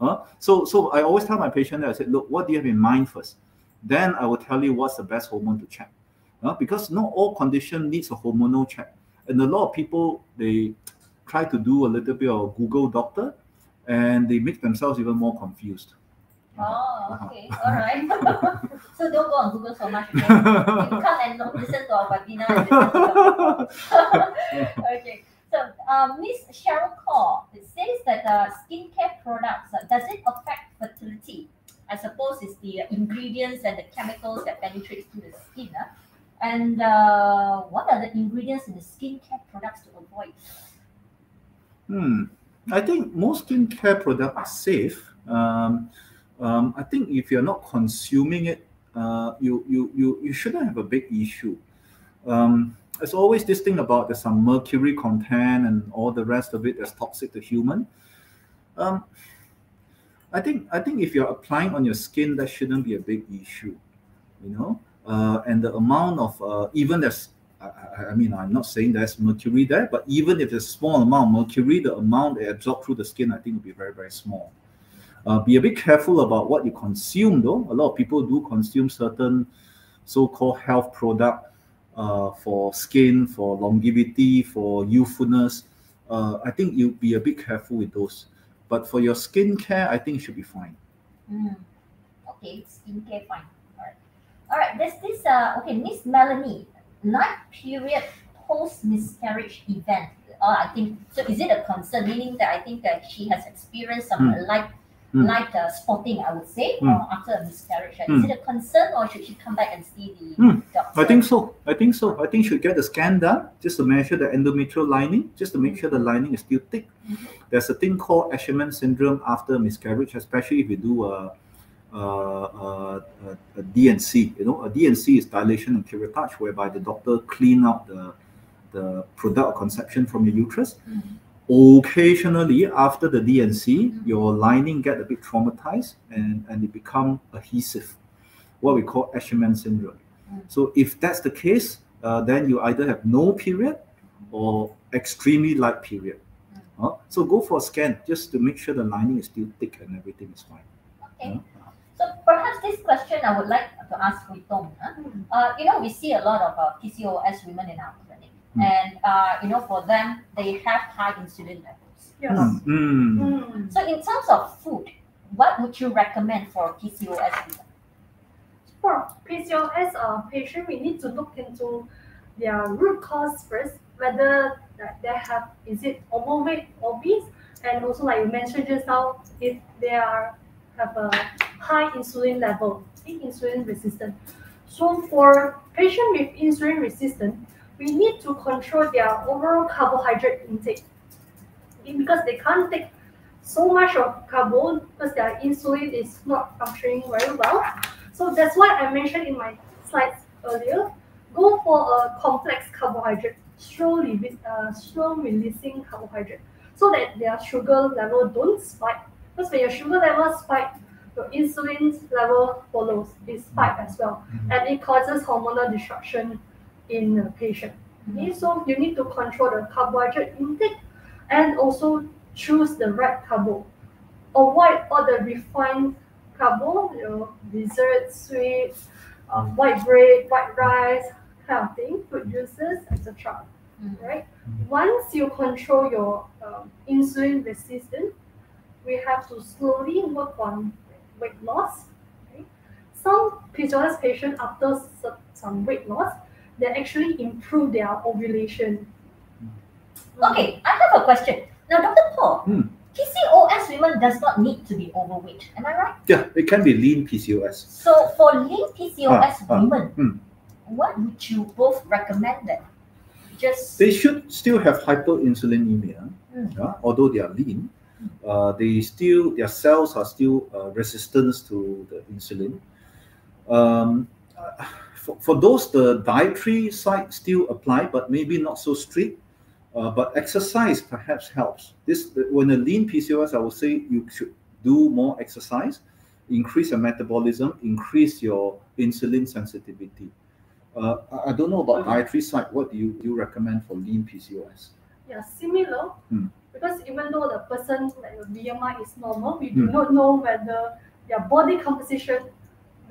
Uh, so, so I always tell my patient that I said, look, what do you have in mind first? Then I will tell you what's the best hormone to check. Uh, because not all condition needs a hormonal check. And a lot of people they try to do a little bit of Google doctor, and they make themselves even more confused. Oh, okay, all right. so don't go on Google so much. Okay? you come and listen to our webinar. and listen to- okay. So, um, Miss Cheryl Kaur, it says that uh, skincare products uh, does it affect fertility? I suppose it's the ingredients and the chemicals that penetrates through the skin. Uh? And uh, what are the ingredients in the skincare products to avoid? Hmm. I think most skincare products are safe. Um, um, I think if you're not consuming it, uh, you, you you you shouldn't have a big issue. Um, there's always this thing about there's some mercury content and all the rest of it that's toxic to human. Um, I think I think if you're applying on your skin, that shouldn't be a big issue, you know. Uh, and the amount of uh, even there's I, I- mean, I'm not saying there's mercury there, but even if there's a small amount of mercury, the amount they absorb through the skin, I think will be very, very small. Uh, be a bit careful about what you consume, though. A lot of people do consume certain so-called health product uh, for skin, for longevity, for youthfulness. Uh, I think you be a bit careful with those. But for your skincare, I think it should be fine. Mm. Okay, skincare, fine. All right. All right, there's this, uh, okay, Miss Melanie, night period post miscarriage event. Uh, I think, so is it a concern, meaning that I think that she has experienced some Hmm. light, Hmm. light uh, spotting, I would say, Hmm. uh, after a miscarriage. Is Hmm. it a concern or should she come back and see the Hmm. doctor? I think so. I think so. I think she should get the scan done just to measure the endometrial lining, just to make sure the lining is still thick. Mhm. There's a thing called Asherman syndrome after miscarriage, especially if you do a, a, a, a, a D&C. You know, a D&C is dilation and curettage, whereby the doctor clean out the the product of conception from your uterus. Mhm. Occasionally, after the D&C, Mhm. your lining get a bit traumatized and, and it become adhesive, what we call Asherman syndrome. Mm. So if that's the case, uh, then you either have no period or extremely light period. Mm. Uh, so go for a scan just to make sure the lining is still thick and everything is fine. Okay. Uh, So perhaps this question I would like to ask Hui Tong. Huh? Uh, you know, we see a lot of uh, PCOS women in our clinic, Mm. and uh, you know, for them, they have high insulin levels. Yes. mm. So, in terms of food, what would you recommend for PCOS women? For PCOS uh, patient, we need to look into their root cause first, whether that they have is it overweight, obese, and also like you mentioned just now, if they are have a high insulin level, insulin resistant. So for patient with insulin resistant, we need to control their overall carbohydrate intake because they can't take so much of carbo because their insulin is not functioning very well. So that's why I mentioned in my slides earlier. Go for a complex carbohydrate, slow, release, uh, slow releasing carbohydrate, so that their sugar level don't spike. Because when your sugar level spike, your insulin level follows, it spike as well, Mhm. and it causes hormonal disruption in the patient. Okay, so you need to control the carbohydrate intake and also choose the right carbo. Avoid all the refined carbo, you know, dessert, sweets, um, white bread, white rice, kind of thing, fruit juices, etc. Mhm. Right? Once you control your um, insulin resistance, we have to slowly work on weight loss. Okay? Some PCOS patients after some weight loss, they actually improve their ovulation. Okay, I have a question. Now, Dr. Paul, Hmm. PCOS women does not need to be overweight. Am I right? Yeah, it can be lean PCOS. So, for lean PCOS Ah, ah, women, hmm. what would you both recommend then? Just They should still have hyperinsulinemia, Mm. yeah, although they are lean. Uh, they still their cells are still uh, resistant to the insulin. Um, uh, for, for those, the dietary side still apply, but maybe not so strict. Uh, but exercise perhaps helps. This when a lean PCOS, I would say you should do more exercise, increase your metabolism, increase your insulin sensitivity. Uh, I- don't know about dietary side. What do you do you recommend for lean PCOS? Yeah, similar. Hmm. Because even though the person like the BMI is normal, we do Hmm. not know whether their body composition,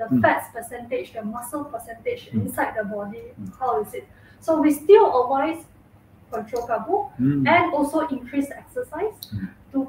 the Hmm. fat percentage, the muscle percentage Hmm. inside the body, Hmm. how is it? So we still advise control carbo Mm. and also increase the exercise Hmm. to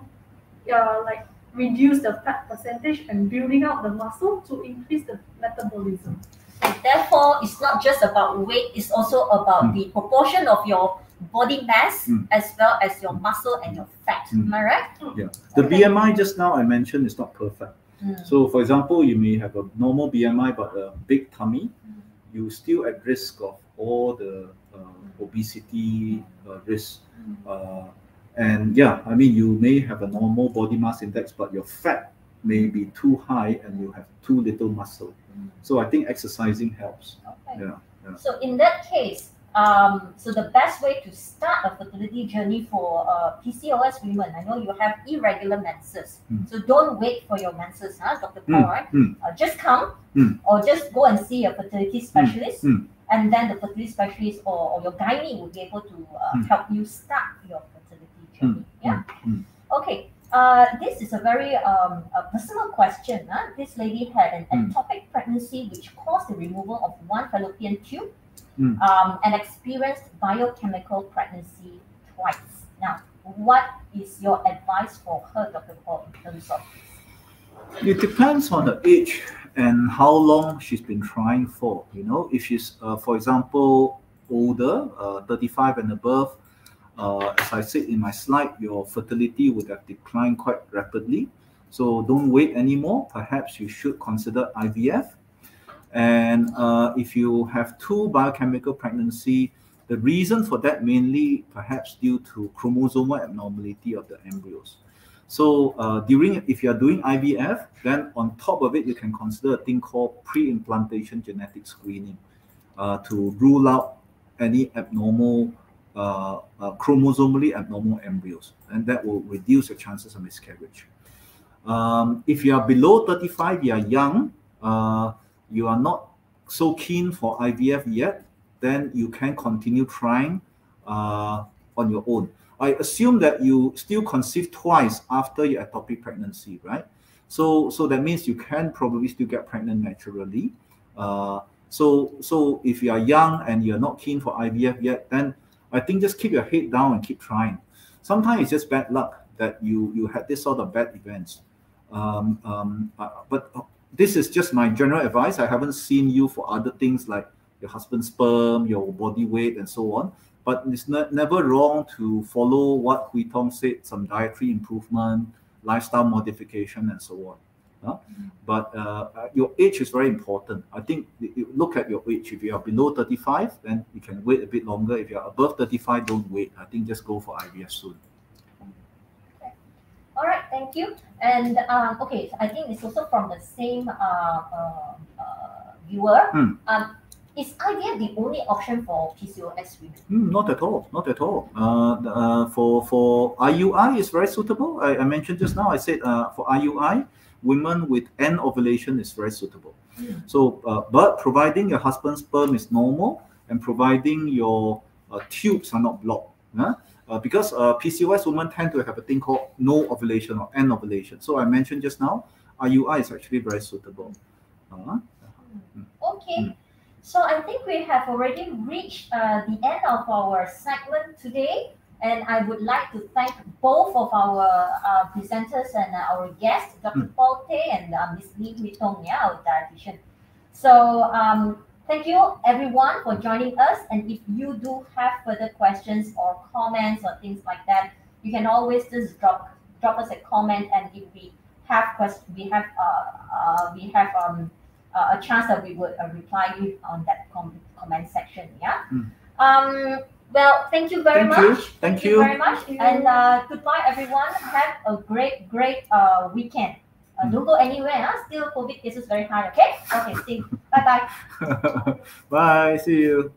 uh, like reduce the fat percentage and building up the muscle to increase the metabolism. So therefore, it's not just about weight, it's also about Mm. the proportion of your body mass Mm. as well as your muscle and your fat. Mm. Am I right? Yeah. The Okay. BMI just now I mentioned is not perfect. Mm. So, for example, you may have a normal BMI but a big tummy. Mm. You still at risk of all the uh, obesity uh, risks. Mm. Uh, and yeah, I mean, you may have a normal body mass index, but your fat may be too high and you have too little muscle. Mm. So I think exercising helps. Okay. Yeah. yeah. So in that case, um, so the best way to start a fertility journey for uh, PCOS women, I know you have irregular menses, Mm. so don't wait for your menses, huh, Dr. Paul, Mm, right? mm. Uh, just come Mm. or just go and see a fertility specialist, mm. and then the fertility specialist or, or your gynae will be able to uh, help you start your fertility journey. Yeah. Okay. Uh, this is a very um, a personal question. Huh? This lady had an ectopic pregnancy which caused the removal of one fallopian tube Mm. um, and experienced biochemical pregnancy twice. Now, what is your advice for her, Dr. Paul, in terms of this? It depends on the age and how long she's been trying for. You know, if she's, uh, for example, older, uh, 35 and above, uh, as I said in my slide, your fertility would have declined quite rapidly. So don't wait anymore. Perhaps you should consider IVF. And uh, if you have two biochemical pregnancy, the reason for that mainly perhaps due to chromosomal abnormality of the embryos. So uh, during if you are doing IVF, then on top of it, you can consider a thing called pre-implantation genetic screening uh, to rule out any abnormal uh, uh, chromosomally abnormal embryos, and that will reduce the chances of miscarriage. Um, if you are below 35, you are young, uh, you are not so keen for IVF yet, then you can continue trying uh, on your own. I assume that you still conceive twice after your ectopic pregnancy, right? So, so that means you can probably still get pregnant naturally. Uh, so, so if you are young and you're not keen for IVF yet, then I think just keep your head down and keep trying. Sometimes it's just bad luck that you you had this sort of bad events. Um, um, uh, but this is just my general advice. I haven't seen you for other things like your husband's sperm, your body weight, and so on but it's not, never wrong to follow what Hui Tong said, some dietary improvement, lifestyle modification, and so on. Uh, but uh, your age is very important. I think you look at your age. If you are below 35, then you can wait a bit longer. If you are above 35, don't wait. I think just go for IVF soon. All right, thank you. And um, okay, I think it's also from the same uh, uh, uh viewer. Mm. Um, is IVF the only option for PCOS women? Mm, not at all. Not at all. Uh, uh, for for IUI is very suitable. I, I mentioned just now. I said uh, for IUI, women with anovulation is very suitable. Mm. So, uh, but providing your husband's sperm is normal and providing your uh, tubes are not blocked. Huh? Uh, because uh, PCOS women tend to have a thing called no ovulation or anovulation. So I mentioned just now, IUI is actually very suitable. Uh, Okay. Mm. So I think we have already reached uh, the end of our segment today. And I would like to thank both of our uh, presenters and our guests, Dr. Mm. Paul Tay and uh, Ms. Lee Hui Tong, yeah, our dietitian. So um, thank you everyone for joining us. And if you do have further questions or comments or things like that, you can always just drop drop us a comment. And if we have questions, we have uh, uh, we have um, uh, a chance that we would uh, reply you on that com- comment section. Yeah. Mm. Um. Well, thank you very Thank you. much. Thank you. very much. And uh, goodbye, everyone. Have a great, great uh, weekend. Uh. Don't go anywhere. Huh? Still, COVID cases very high. Okay. Okay. See. Bye bye. Bye. See you.